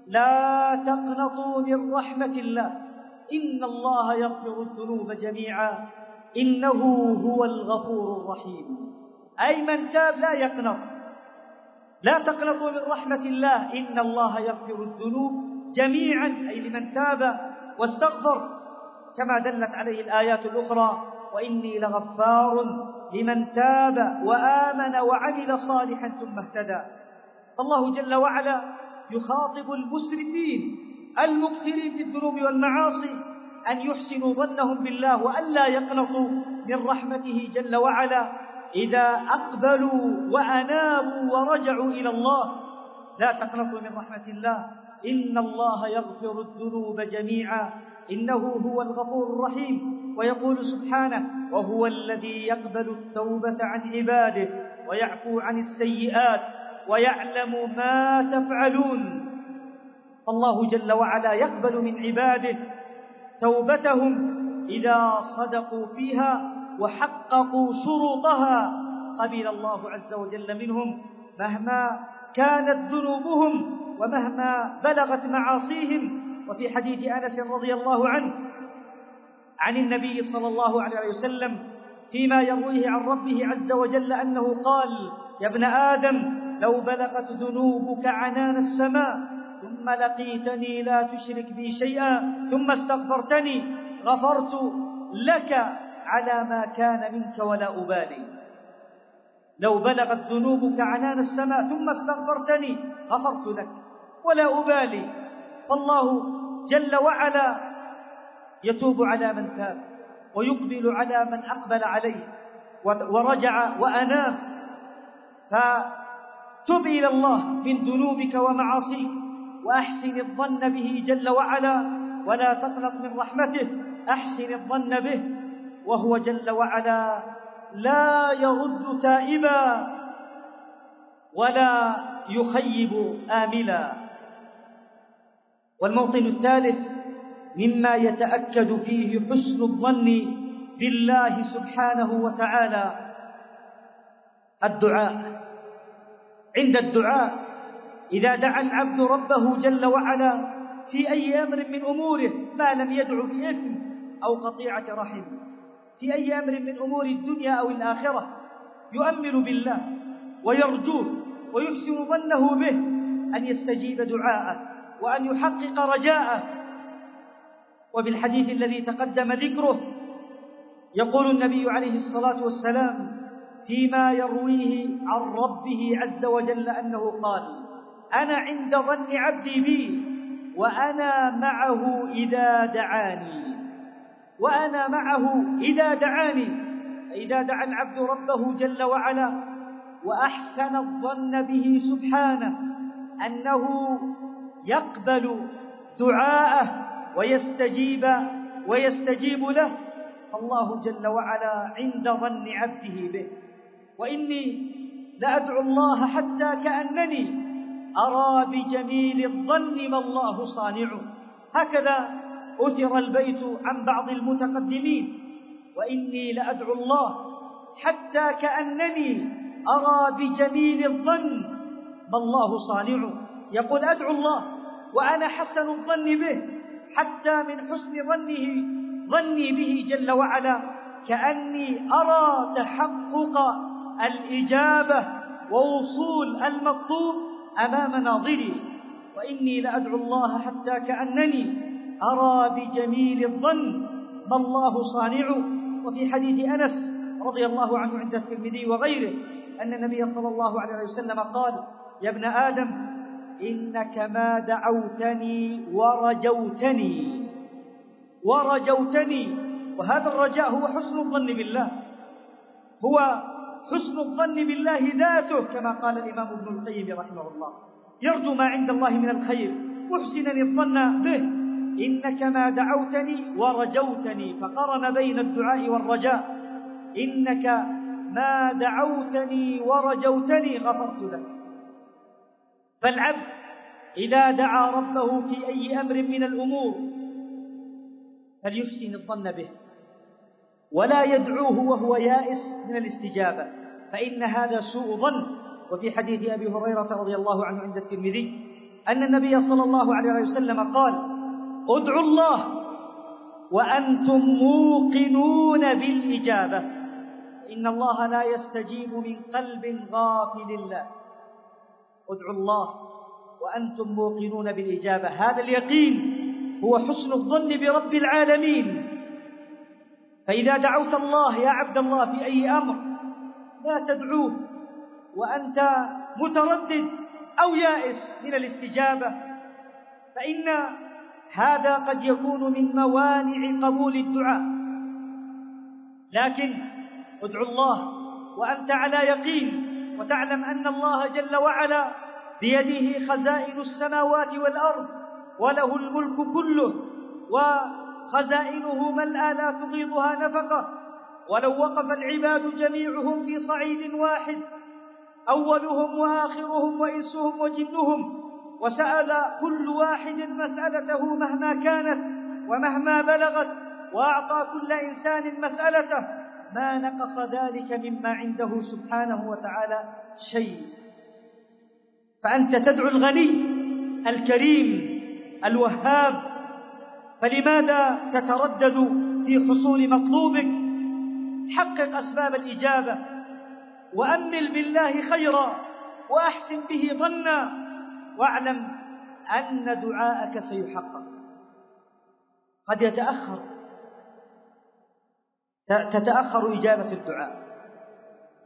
لا تقنطوا من رحمة الله إن الله يغفر الذنوب جميعا إنه هو الغفور الرحيم. أي من تاب لا يقنط. لا تقنطوا من رحمة الله إن الله يغفر الذنوب جميعا أي لمن تاب واستغفر كما دلت عليه الآيات الأخرى. وإني لغفار لمن تاب وآمن وعمل صالحا ثم اهتدى. الله جل وعلا يخاطب المسرفين المكثرين في الذنوب والمعاصي أن يحسنوا ظنهم بالله وألا يقنطوا من رحمته جل وعلا. إذا أقبلوا وأنابوا ورجعوا إلى الله لا تقنطوا من رحمة الله. إن الله يغفر الذنوب جميعا. إنه هو الغفور الرحيم. ويقول سبحانه وهو الذي يقبل التوبة عن عباده ويعفو عن السيئات ويعلم ما تفعلون. الله جل وعلا يقبل من عباده توبتهم إذا صدقوا فيها وحققوا شروطها. قبل الله عز وجل منهم مهما كانت ذنوبهم ومهما بلغت معاصيهم وفي حديث أنس رضي الله عنه عن النبي صلى الله عليه وسلم فيما يرويه عن ربه عز وجل أنه قال يا ابن آدم لو بلغت ذنوبك عنان السماء ثم لقيتني لا تشرك بي شيئا ثم استغفرتني غفرت لك على ما كان منك ولا أبالي. لو بلغت ذنوبك عنان السماء ثم استغفرتني غفرت لك ولا أبالي. فالله جل وعلا يتوب على من تاب ويقبل على من أقبل عليه ورجع وأناب. فتب إلى الله من ذنوبك ومعاصيك وأحسن الظن به جل وعلا ولا تقنط من رحمته. أحسن الظن به وهو جل وعلا لا يرد تائبا ولا يخيب آملا. والموطن الثالث مما يتأكد فيه حسن الظن بالله سبحانه وتعالى الدعاء. عند الدعاء إذا دعا العبد ربه جل وعلا في أي أمر من أموره ما لم يدع بإثم أو قطيعة رحم في أي أمر من أمور الدنيا أو الآخرة يؤمل بالله ويرجوه ويحسن ظنه به أن يستجيب دعاءه. وأن يحقق رجاءه. وبالحديث الذي تقدم ذكره يقول النبي عليه الصلاة والسلام فيما يرويه عن ربه عز وجل أنه قال أنا عند ظن عبدي بي وأنا معه إذا دعاني. وأنا معه إذا دعاني إذا دعا العبد ربه جل وعلا وأحسن الظن به سبحانه أنه يقبل دعاءه ويستجيب ويستجيب له. الله جل وعلا عند ظن عبده به. وإني لأدعو الله حتى كأنني أرى بجميل الظن ما الله صانع هكذا أثر البيت عن بعض المتقدمين. وإني لأدعو الله حتى كأنني أرى بجميل الظن ما الله صانع يقول أدعو الله وأنا حسن الظن به حتى من حسن ظنه ظني به جل وعلا كأني أرى تحقق الإجابة ووصول المطلوب أمام ناظري. وإني لأدعو الله حتى كأنني أرى بجميل الظن ما الله صانع. وفي حديث أنس رضي الله عنه عند الترمذي وغيره أن النبي صلى الله عليه وسلم قال يا ابن آدم إنك ما دعوتني ورجوتني. ورجوتني. وهذا الرجاء هو حسن الظن بالله. هو حسن الظن بالله ذاته كما قال الإمام ابن القيم رحمه الله. يرجو ما عند الله من الخير. محسنا الظن به. إنك ما دعوتني ورجوتني. فقرن بين الدعاء والرجاء. إنك ما دعوتني ورجوتني غفرت لك. فالعبد إذا دعا ربه في أي أمر من الأمور فليحسن الظن به ولا يدعوه وهو يائس من الاستجابة فإن هذا سوء ظن. وفي حديث أبي هريرة رضي الله عنه عند الترمذي أن النبي صلى الله عليه وسلم قال ادعوا الله وأنتم موقنون بالإجابة إن الله لا يستجيب من قلب غافل الله ادعوا الله وأنتم موقنون بالإجابة. هذا اليقين هو حسن الظن برب العالمين. فإذا دعوت الله يا عبد الله في أي أمر لا تدعوه. وأنت متردد أو يائس من الاستجابة فإن هذا قد يكون من موانع قبول الدعاء. لكن ادعو الله وأنت على يقين وتعلم أن الله جل وعلا بيده خزائن السماوات والأرض وله الملك كله وخزائنه ملأى لا تغيضها نفقة. ولو وقف العباد جميعهم في صعيد واحد أولهم وآخرهم وإنسهم وجنهم وسأل كل واحد مسألته مهما كانت ومهما بلغت وأعطى كل إنسان مسألته. ما نقص ذلك مما عنده سبحانه وتعالى؟ شيء. فأنت تدعو الغني الكريم الوهاب فلماذا تتردد في حصول مطلوبك؟ حقق أسباب الإجابة وأمل بالله خيرا وأحسن به ظنا واعلم أن دعاءك سيحقق. قد يتأخر تتأخر إجابة الدعاء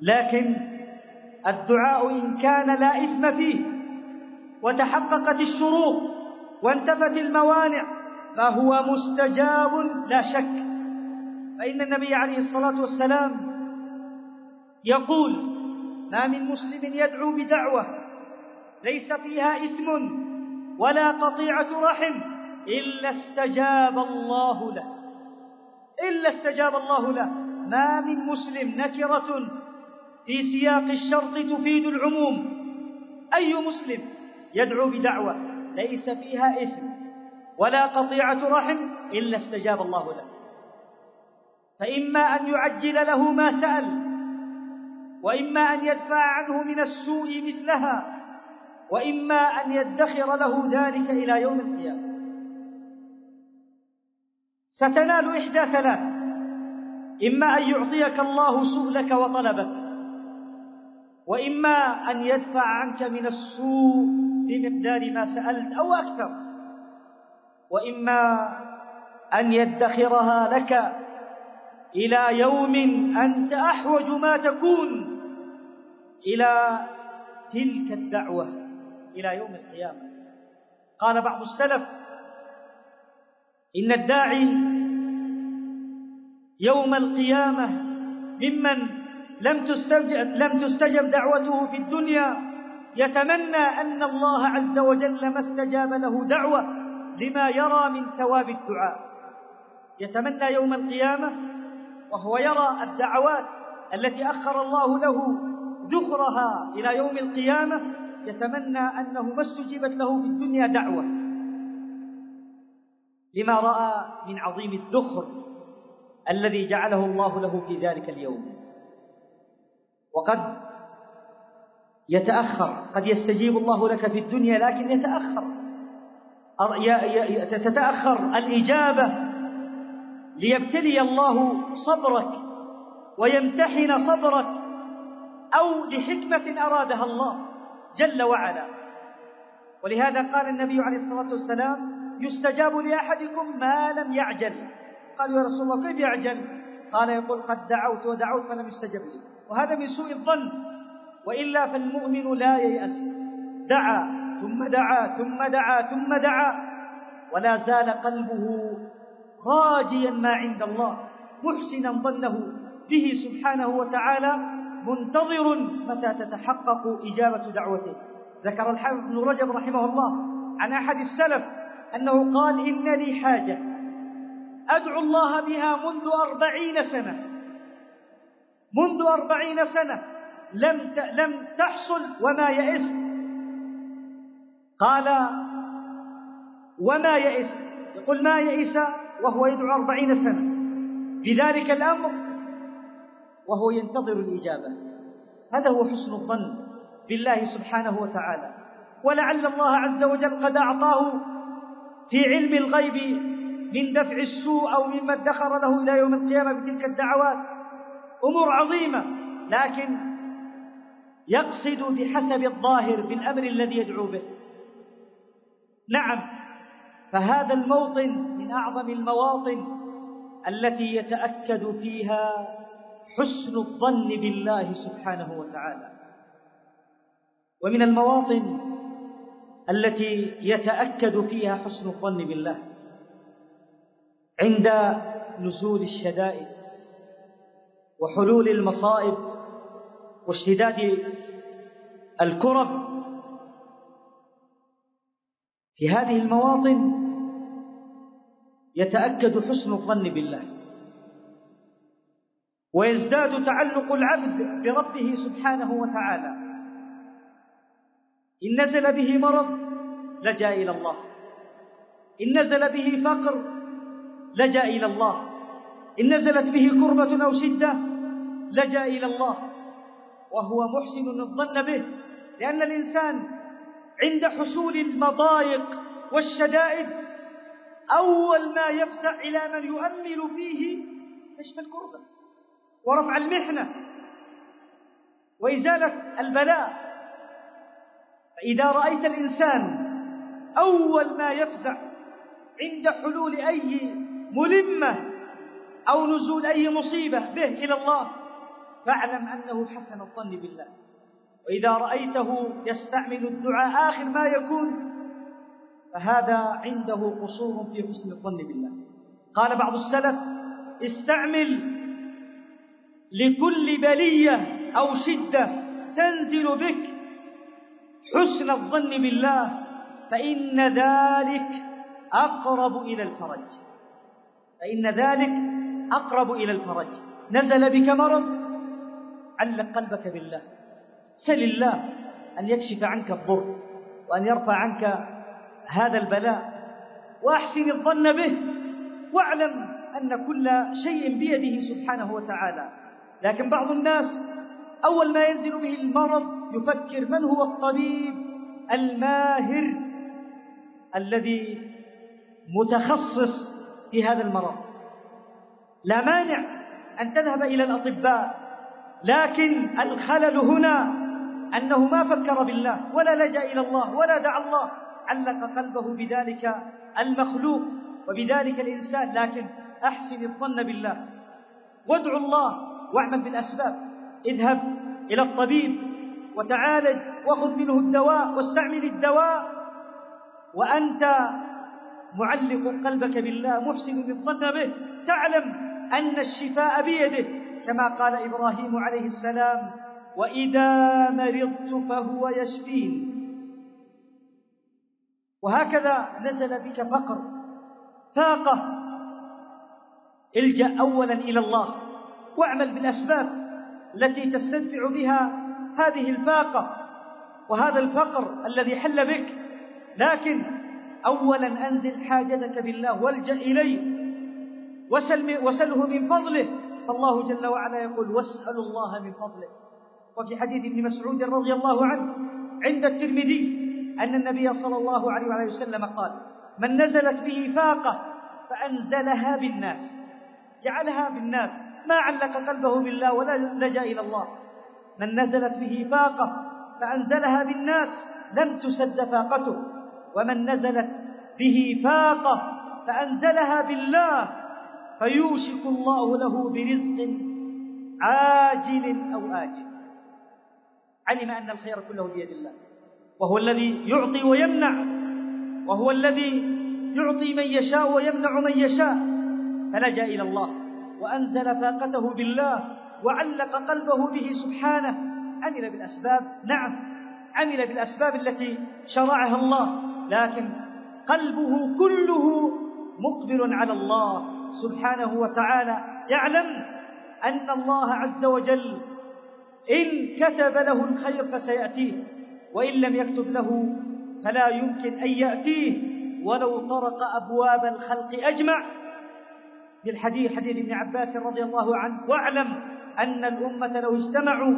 لكن الدعاء إن كان لا إثم فيه وتحققت الشروط وانتفت الموانع فهو مستجاب لا شك. فإن النبي عليه الصلاة والسلام يقول ما من مسلم يدعو بدعوة ليس فيها إثم ولا قطيعة رحم إلا استجاب الله له. إلا استجاب الله له. ما من مسلم نكرة في سياق الشرط تفيد العموم. أي مسلم يدعو بدعوة ليس فيها إثم ولا قطيعة رحم إلا استجاب الله له. فإما أن يعجل له ما سأل وإما أن يدفع عنه من السوء مثلها وإما أن يدخر له ذلك إلى يوم القيامة. ستنال إحدى ثلاث إما أن يعطيك الله سؤلك وطلبك. وإما أن يدفع عنك من السوء بمقدار ما سألت أو أكثر. وإما أن يدخرها لك إلى يوم أنت أحوج ما تكون. إلى تلك الدعوة إلى يوم القيامة. قال بعض السلف إن الداعي يوم القيامة ممن لم تستجب, لم تستجب دعوته في الدنيا. يتمنى أن الله عز وجل ما استجاب له دعوة لما يرى من ثواب الدعاء. يتمنى يوم القيامة وهو يرى الدعوات التي أخر الله له ذخرها إلى يوم القيامة. يتمنى أنه ما استجيبت له في الدنيا دعوة. لما رأى من عظيم الذخر الذي جعله الله له في ذلك اليوم. وقد يتأخر قد يستجيب الله لك في الدنيا لكن يتأخر. تتأخر الإجابة ليبتلي الله صبرك ويمتحن صبرك أو لحكمة أرادها الله جل وعلا. ولهذا قال النبي عليه الصلاة والسلام يستجاب لأحدكم ما لم يعجل. قالوا يا رسول الله كيف يعجل؟ قال يقول قد دعوت ودعوت فلم يستجب لي. وهذا من سوء الظن. وإلا فالمؤمن لا ييأس. دعا ثم دعا ثم دعا ثم دعا. ولا زال قلبه راجيا ما عند الله محسنا ظنه به سبحانه وتعالى منتظر متى تتحقق إجابة دعوته. ذكر الحافظ بن رجب رحمه الله عن أحد السلف أنه قال إن لي حاجة أدعو الله بها منذ أربعين سنة. منذ أربعين سنة لم لم تحصل وما يئست. قال وما يئست؟ يقول ما يئس؟ وهو يدعو أربعين سنة. بذلك الأمر وهو ينتظر الإجابة. هذا هو حسن الظن بالله سبحانه وتعالى. ولعل الله عز وجل قد أعطاه في علم الغيب من دفع السوء أو مما ادخر له إلى يوم القيامة بتلك الدعوات. أمور عظيمة لكن يقصد بحسب الظاهر بالأمر الذي يدعو به. نعم فهذا الموطن من أعظم المواطن التي يتأكد فيها حسن الظن بالله سبحانه وتعالى. ومن المواطن التي يتأكد فيها حسن الظن بالله عند نزول الشدائد. وحلول المصائب واشتداد الكرب في هذه المواطن يتأكد حسن الظن بالله. ويزداد تعلق العبد بربه سبحانه وتعالى. إن نزل به مرض لجأ إلى الله. إن نزل به فقر لجأ إلى الله. إن نزلت به كربة أو شدة لجأ إلى الله وهو محسن الظن به لأن الإنسان عند حصول المضايق والشدائد أول ما يفزع إلى من يؤمل فيه كشف الكربة ورفع المحنة وإزالة البلاء. فإذا رأيت الإنسان أول ما يفزع عند حلول أي ملمة أو نزول أي مصيبة به إلى الله فاعلم أنه حسن الظن بالله. وإذا رأيته يستعمل الدعاء آخر ما يكون فهذا عنده قصور في حسن الظن بالله. قال بعض السلف استعمل لكل بلية أو شدة تنزل بك حسن الظن بالله فإن ذلك أقرب إلى الفرج. فإن ذلك أقرب إلى الفرج. نزل بك مرض؟ علق قلبك بالله. سل الله أن يكشف عنك الضر وأن يرفع عنك هذا البلاء وأحسن الظن به واعلم أن كل شيء بيده سبحانه وتعالى. لكن بعض الناس أول ما ينزل به المرض يفكر من هو الطبيب الماهر الذي متخصص في هذا المرض. لا مانع أن تذهب إلى الأطباء لكن الخلل هنا أنه ما فكر بالله ولا لجأ إلى الله ولا دعا الله علق قلبه بذلك المخلوق وبذلك الإنسان لكن أحسن الظن بالله. وادعو الله واعمل بالأسباب. اذهب إلى الطبيب وتعالج وخذ منه الدواء واستعمل الدواء وأنت معلق قلبك بالله محسن الظن به. تعلم أن الشفاء بيده كما قال إبراهيم عليه السلام وإذا مرضت فهو يشفين. وهكذا نزل بك فقر فاقة. الجأ أولا إلى الله واعمل بالأسباب التي تستدفع بها هذه الفاقة وهذا الفقر الذي حل بك. لكن أولا أنزل حاجتك بالله والجأ إليه. وسل وسله من فضله. فالله جل وعلا يقول واسألوا الله من فضله. وفي حديث ابن مسعود رضي الله عنه عند الترمذي أن النبي صلى الله عليه وعليه وسلم قال من نزلت به فاقة فأنزلها بالناس. جعلها بالناس. ما علق قلبه بالله ولا لجأ إلى الله. من نزلت به فاقة فأنزلها بالناس لم تسد فاقته. ومن نزلت به فاقة فأنزلها بالله فيوشك الله له برزق عاجل أو آجل. علم أن الخير كله بيد الله. وهو الذي يعطي ويمنع. وهو الذي يعطي من يشاء ويمنع من يشاء. فلجأ إلى الله وأنزل فاقته بالله وعلق قلبه به سبحانه. عمل بالأسباب نعم عمل بالأسباب التي شرعها الله. لكن قلبه كله مقبل على الله. سبحانه وتعالى يعلم أن الله عز وجل إن كتب له الخير فسيأتيه وإن لم يكتب له فلا يمكن أن يأتيه ولو طرق أبواب الخلق أجمع. بالحديث حديث ابن عباس رضي الله عنه واعلم أن الأمة لو اجتمعوا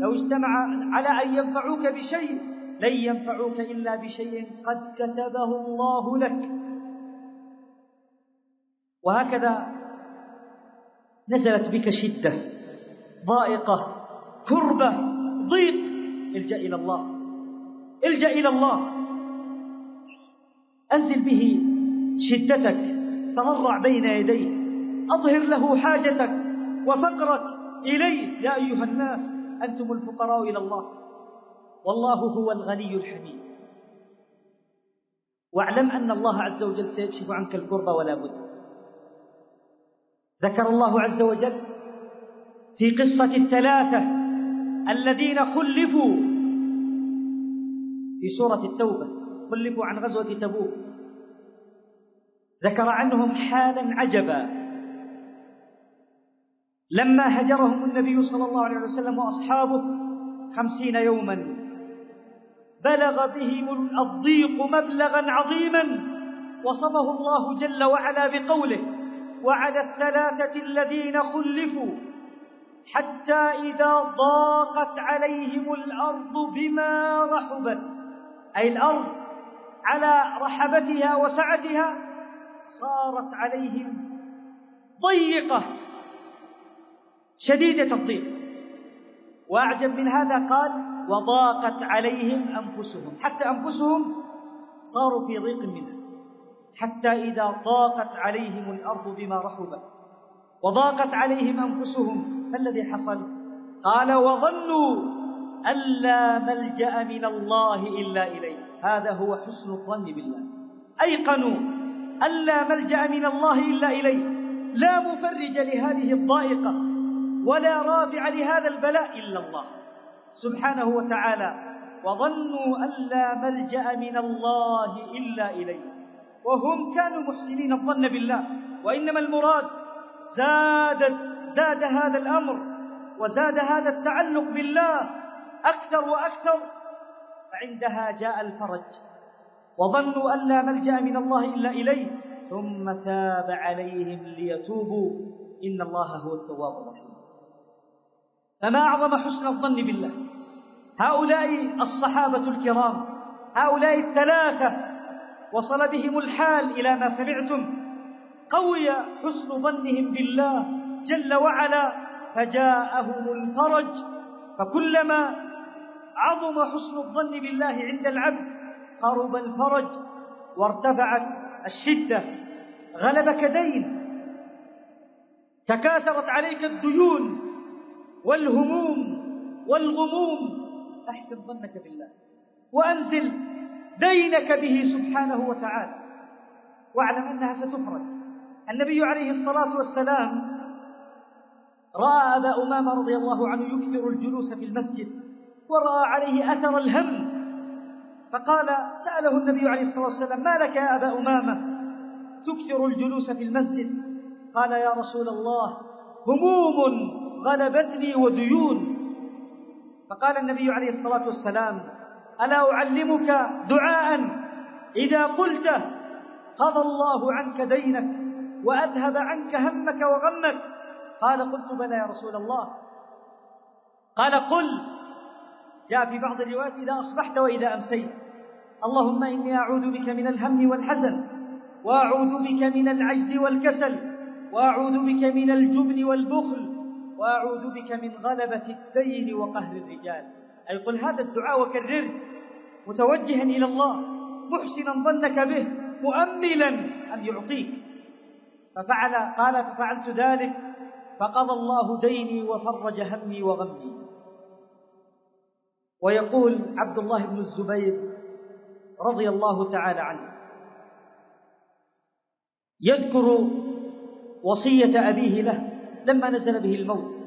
لو اجتمع على أن ينفعوك بشيء لن ينفعوك إلا بشيء قد كتبه الله لك. وهكذا نزلت بك شدة ضائقة كربة ضيق. الجأ إلى الله الجأ إلى الله. أنزل به شدتك تضرع بين يديه أظهر له حاجتك وفقرك إليه. يا أيها الناس أنتم الفقراء إلى الله. والله هو الغني الحميد. واعلم أن الله عز وجل سيكشف عنك الكرب ولا بد. ذكر الله عز وجل في قصة الثلاثة الذين خلفوا في سورة التوبة خلفوا عن غزوة تبوك. ذكر عنهم حالا عجبا. لما هجرهم النبي صلى الله عليه وسلم وأصحابه خمسين يوما بلغ بهم الضيق مبلغا عظيما وصفه الله جل وعلا بقوله وعلى الثلاثة الذين خلفوا حتى إذا ضاقت عليهم الأرض بما رحبت أي الأرض على رحبتها وسعتها صارت عليهم ضيقة شديدة الضيق. وأعجب من هذا قال وضاقت عليهم أنفسهم. حتى أنفسهم صاروا في ضيق منها حتى إذا ضاقت عليهم الأرض بما رحبت. وضاقت عليهم أنفسهم. ما الذي حصل؟ قال وظنوا أن لا ملجأ من الله إلا إليه. هذا هو حسن الظن بالله. أيقنوا أن لا ملجأ من الله إلا إليه. لا مفرج لهذه الضائقة ولا رافع لهذا البلاء إلا الله. سبحانه وتعالى. وظنوا أن لا ملجأ من الله إلا إليه. وهم كانوا محسنين الظن بالله. وإنما المراد زادت زاد هذا الأمر وزاد هذا التعلق بالله أكثر وأكثر. فعندها جاء الفرج وظنوا أن لا ملجأ من الله إلا إليه ثم تاب عليهم ليتوبوا. إن الله هو التواب الرحيم. فما أعظم حسن الظن بالله؟ هؤلاء الصحابة الكرام هؤلاء الثلاثة وصل بهم الحال إلى ما سمعتم. قوي حسن ظنهم بالله جل وعلا فجاءهم الفرج فكلما عظم حسن الظن بالله عند العبد قرب الفرج وارتفعت الشدة. غلبك دين تكاثرت عليك الديون والهموم والغموم. أحسن ظنك بالله. وأنزل دينك به سبحانه وتعالى. واعلم أنها ستفرج النبي عليه الصلاة والسلام رأى أبا أمامة رضي الله عنه يكثر الجلوس في المسجد ورأى عليه أثر الهم. فقال سأله النبي عليه الصلاة والسلام ما لك يا أبا أمامة؟ تكثر الجلوس في المسجد. قال يا رسول الله هموم غلبتني وديون. فقال النبي عليه الصلاة والسلام ألا أعلمك دعاء؟ إذا قلته قضى الله عنك دينك وأذهب عنك همك وغمك. قال قلت بلى يا رسول الله. قال قل. جاء في بعض الروايات إذا أصبحت وإذا أمسيت. اللهم إني أعوذ بك من الهم والحزن وأعوذ بك من العجز والكسل وأعوذ بك من الجبن والبخل وأعوذ بك من غلبة الدين وقهر الرجال. أي قل هذا الدعاء وكرره متوجها إلى الله محسنا ظنك به مؤملا أن يعطيك. ففعل قال ففعلت ذلك فقضى الله ديني وفرج همي وغمي. ويقول عبد الله بن الزبير رضي الله تعالى عنه يذكر وصية أبيه له لما نزل به الموت.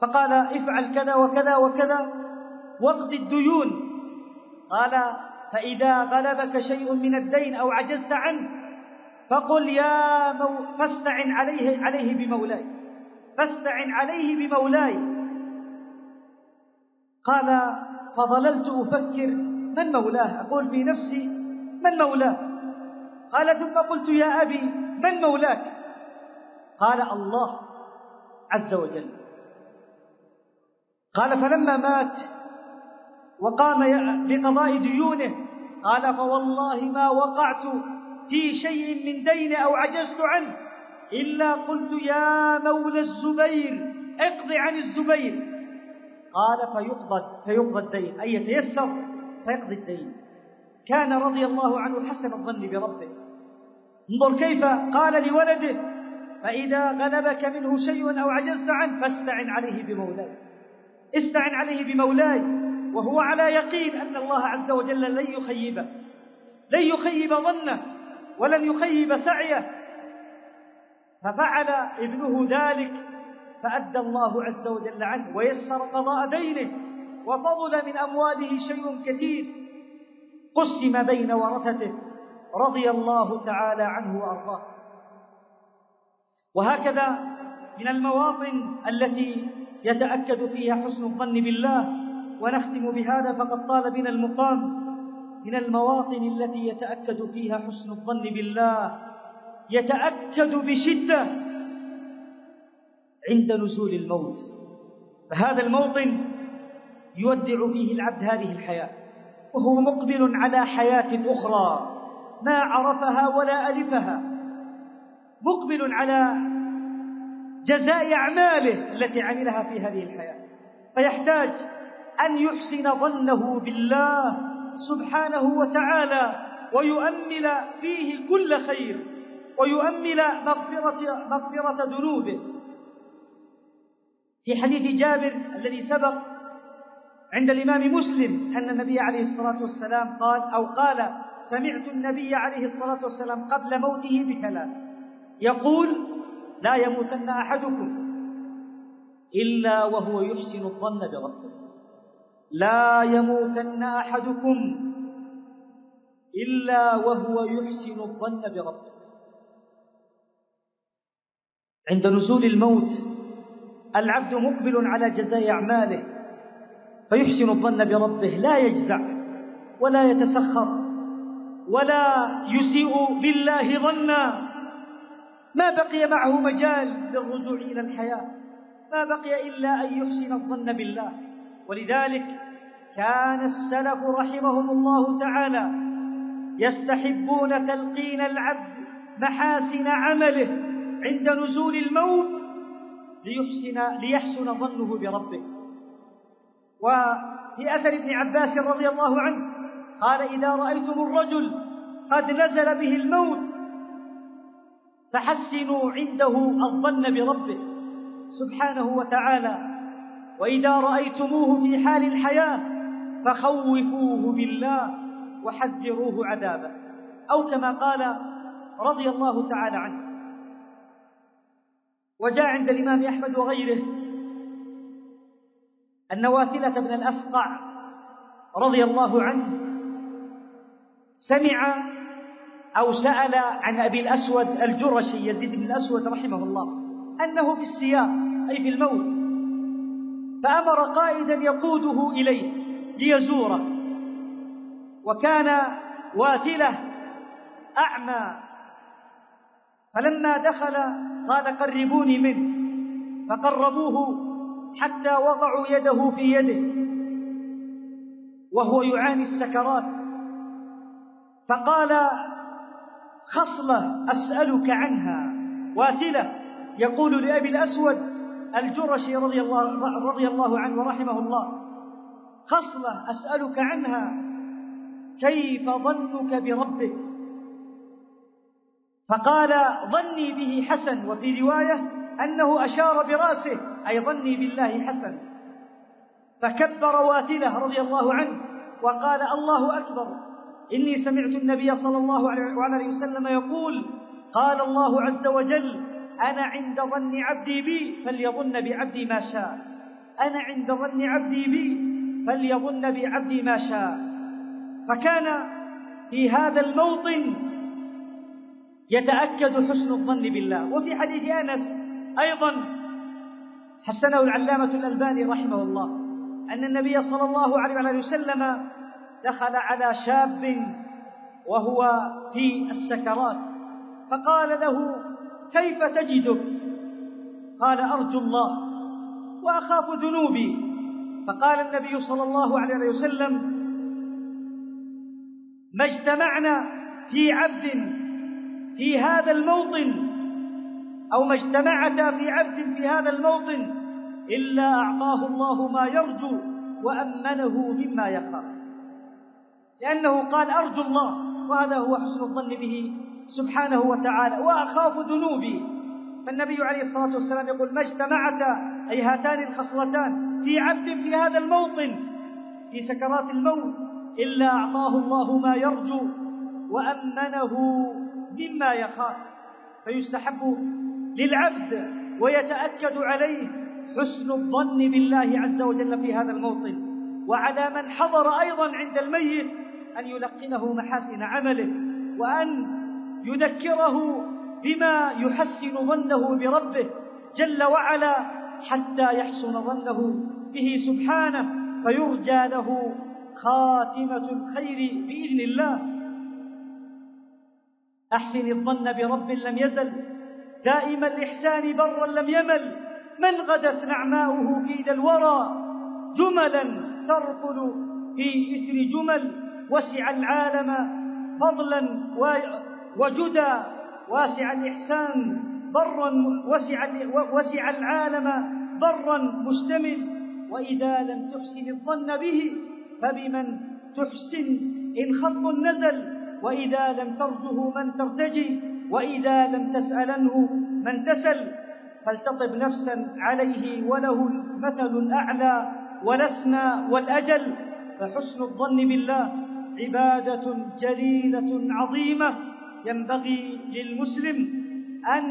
فقال افعل كذا وكذا وكذا واقض الديون. قال فإذا غلبك شيء من الدين أو عجزت عنه فقل يا مو فاستعن عليه عليه بمولاي. فاستعن عليه بمولاي. قال فظللت أفكر من مولاه؟ أقول في نفسي من مولاه؟ قال ثم قلت يا أبي من مولاك؟ قال الله عز وجل. قال فلما مات وقام بقضاء ديونه. قال فوالله ما وقعت في شيء من دين أو عجزت عنه. إلا قلت يا مولى الزبير اقض عن الزبير. قال فيقضى فيقضى الدين. أي يتيسر فيقضي الدين. كان رضي الله عنه حسن الظن بربه. انظر كيف قال لولده فإذا غلبك منه شيء أو عجزت عنه فاستعن عليه بمولاي استعن عليه بمولاي وهو على يقين أن الله عز وجل لن يخيبه لن يخيب ظنه ولن يخيب سعيه. ففعل ابنه ذلك فأدى الله عز وجل عنه ويسر قضاء دينه وفضل من أمواله شيء كثير. قسم بين ورثته رضي الله تعالى عنه وأرضاه. وهكذا من المواطن التي يتأكد فيها حسن الظن بالله ونختم بهذا فقد طال بنا المقام من المواطن التي يتأكد فيها حسن الظن بالله يتأكد بشدة عند نزول الموت. فهذا الموطن يودع فيه العبد هذه الحياة وهو مقبل على حياة أخرى ما عرفها ولا ألفها. مقبل على جزاء أعماله التي عملها في هذه الحياة. فيحتاج أن يحسن ظنه بالله سبحانه وتعالى ويؤمل فيه كل خير ويؤمل مغفرة, مغفرة ذنوبه. في حديث جابر الذي سبق عند الإمام مسلم أن النبي عليه الصلاة والسلام قال أو قال سمعت النبي عليه الصلاة والسلام قبل موته بكلام. يقول لا يموتن أحدكم إلا وهو يحسن الظن بربه. لا يموتن أحدكم إلا وهو يحسن الظن بربه. عند نزول الموت العبد مقبل على جزاء أعماله فيحسن الظن بربه لا يجزع ولا يتسخر ولا يسيء بالله ظنا. ما بقي معه مجال للرجوع إلى الحياة ما بقي إلا أن يحسن الظن بالله. ولذلك كان السلف رحمهم الله تعالى يستحبون تلقين العبد محاسن عمله عند نزول الموت ليحسن ليحسن ظنه بربه. وفي أثر ابن عباس رضي الله عنه قال إذا رأيتم الرجل قد نزل به الموت فحسنوا عنده الظن بربه سبحانه وتعالى. وإذا رأيتموه في حال الحياة فخوفوه بالله وحذروه عذابه. أو كما قال رضي الله تعالى عنه. وجاء عند الإمام أحمد وغيره أن واثلة بن الأسقع رضي الله عنه سمع أو سأل عن أبي الأسود الجرشي يزيد بن الأسود رحمه الله أنه في السياق أي في الموت فأمر قائدا يقوده إليه ليزوره. وكان واثلة أعمى. فلما دخل قال قربوني منه. فقربوه حتى وضعوا يده في يده. وهو يعاني السكرات. فقال خصلة أسألك عنها. واثلة يقول لأبي الأسود الجرشي رضي الله, رضي الله عنه ورحمه الله. خصلة أسألك عنها. كيف ظنك بربك؟ فقال ظني به حسن وفي رواية أنه أشار برأسه أي ظني بالله حسن. فكبر وأثلة رضي الله عنه وقال الله أكبر. إني سمعت النبي صلى الله عليه وسلم يقول قال الله عز وجل أنا عند ظن عبدي بي فليظن بعبدي ما شاء. أنا عند ظن عبدي بي فليظن بعبدي ما شاء. فكان في هذا الموطن يتأكد حسن الظن بالله. وفي حديث أنس أيضا حسنه العلامة الألباني رحمه الله أن النبي صلى الله عليه وسلم دخل على شاب وهو في السكرات فقال له كيف تجدك؟ قال أرجو الله وأخاف ذنوبي. فقال النبي صلى الله عليه وسلم ما اجتمعنا في عبد في هذا الموطن أو ما اجتمعتا في عبد في هذا الموطن إلا أعطاه الله ما يرجو وأمنه مما يخاف. لأنه قال أرجو الله وهذا هو حسن الظن به. سبحانه وتعالى وأخاف ذنوبي. فالنبي عليه الصلاة والسلام يقول ما اجتمعتا أي هاتان الخصلتان في عبد في هذا الموطن في سكرات الموت إلا أعطاه الله ما يرجو وأمنه مما يخاف. فيستحب للعبد ويتأكد عليه حسن الظن بالله عز وجل في هذا الموطن. وعلى من حضر أيضا عند الميت أن يلقنه محاسن عمله وأن يذكره بما يحسن ظنه بربه جل وعلا حتى يحسن ظنه به سبحانه فيرجى له خاتمة الخير بإذن الله. أحسن الظن برب لم يزل دائم الإحسان برا لم يمل. من غدت نعماؤه في ذا الورى؟ جملا ترفل في إثر جمل. وسع العالم فضلا وجدى واسع الإحسان برا وسع, وسع العالم برا مشتمل وإذا لم تحسن الظن به فبمن تحسن؟ إن خطب نزل وإذا لم ترجه من ترتجي. وإذا لم تسألنه من تسل. فلتطب نفسا عليه وله المثل الأعلى ولسنا والأجل. فحسن الظن بالله عبادة جليلة عظيمة. ينبغي للمسلم أن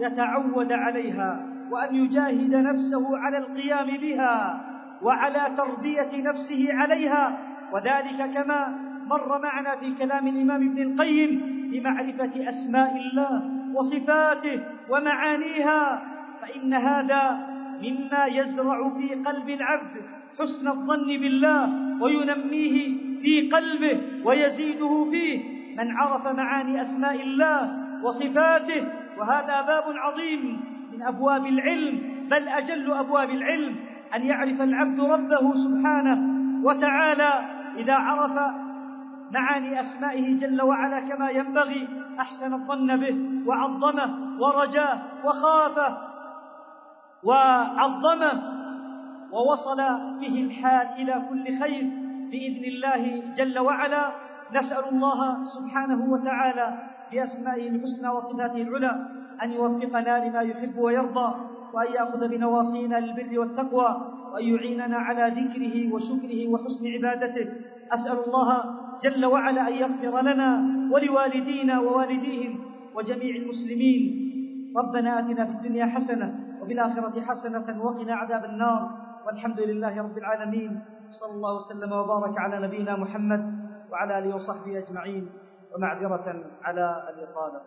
يتعود عليها وأن يجاهد نفسه على القيام بها وعلى تربية نفسه عليها. وذلك كما مر معنا في كلام الإمام ابن القيم بمعرفة أسماء الله وصفاته ومعانيها. فإن هذا مما يزرع في قلب العبد حسن الظن بالله وينميه في قلبه ويزيده فيه من عرف معاني أسماء الله وصفاته وهذا باب عظيم من أبواب العلم بل أجل أبواب العلم أن يعرف العبد ربه سبحانه وتعالى إذا عرف معاني أسمائه جل وعلا كما ينبغي أحسن الظن به وعظمه ورجاه وخافه وعظمه ووصل به الحال إلى كل خير بإذن الله جل وعلا. نسأل الله سبحانه وتعالى بأسمائه الحسنى وصفاته العلى أن يوفقنا لما يحب ويرضى وأن يأخذ بنواصينا للبر والتقوى وأن يعيننا على ذكره وشكره وحسن عبادته. أسأل الله جل وعلا أن يغفر لنا ولوالدينا ووالديهم وجميع المسلمين. ربنا آتنا في الدنيا حسنة وفي الآخرة حسنة وقنا عذاب النار. والحمد لله رب العالمين. صلى الله وسلم وبارك على نبينا محمد وعلى آله وصحبه أجمعين ومعذرة على الإطالة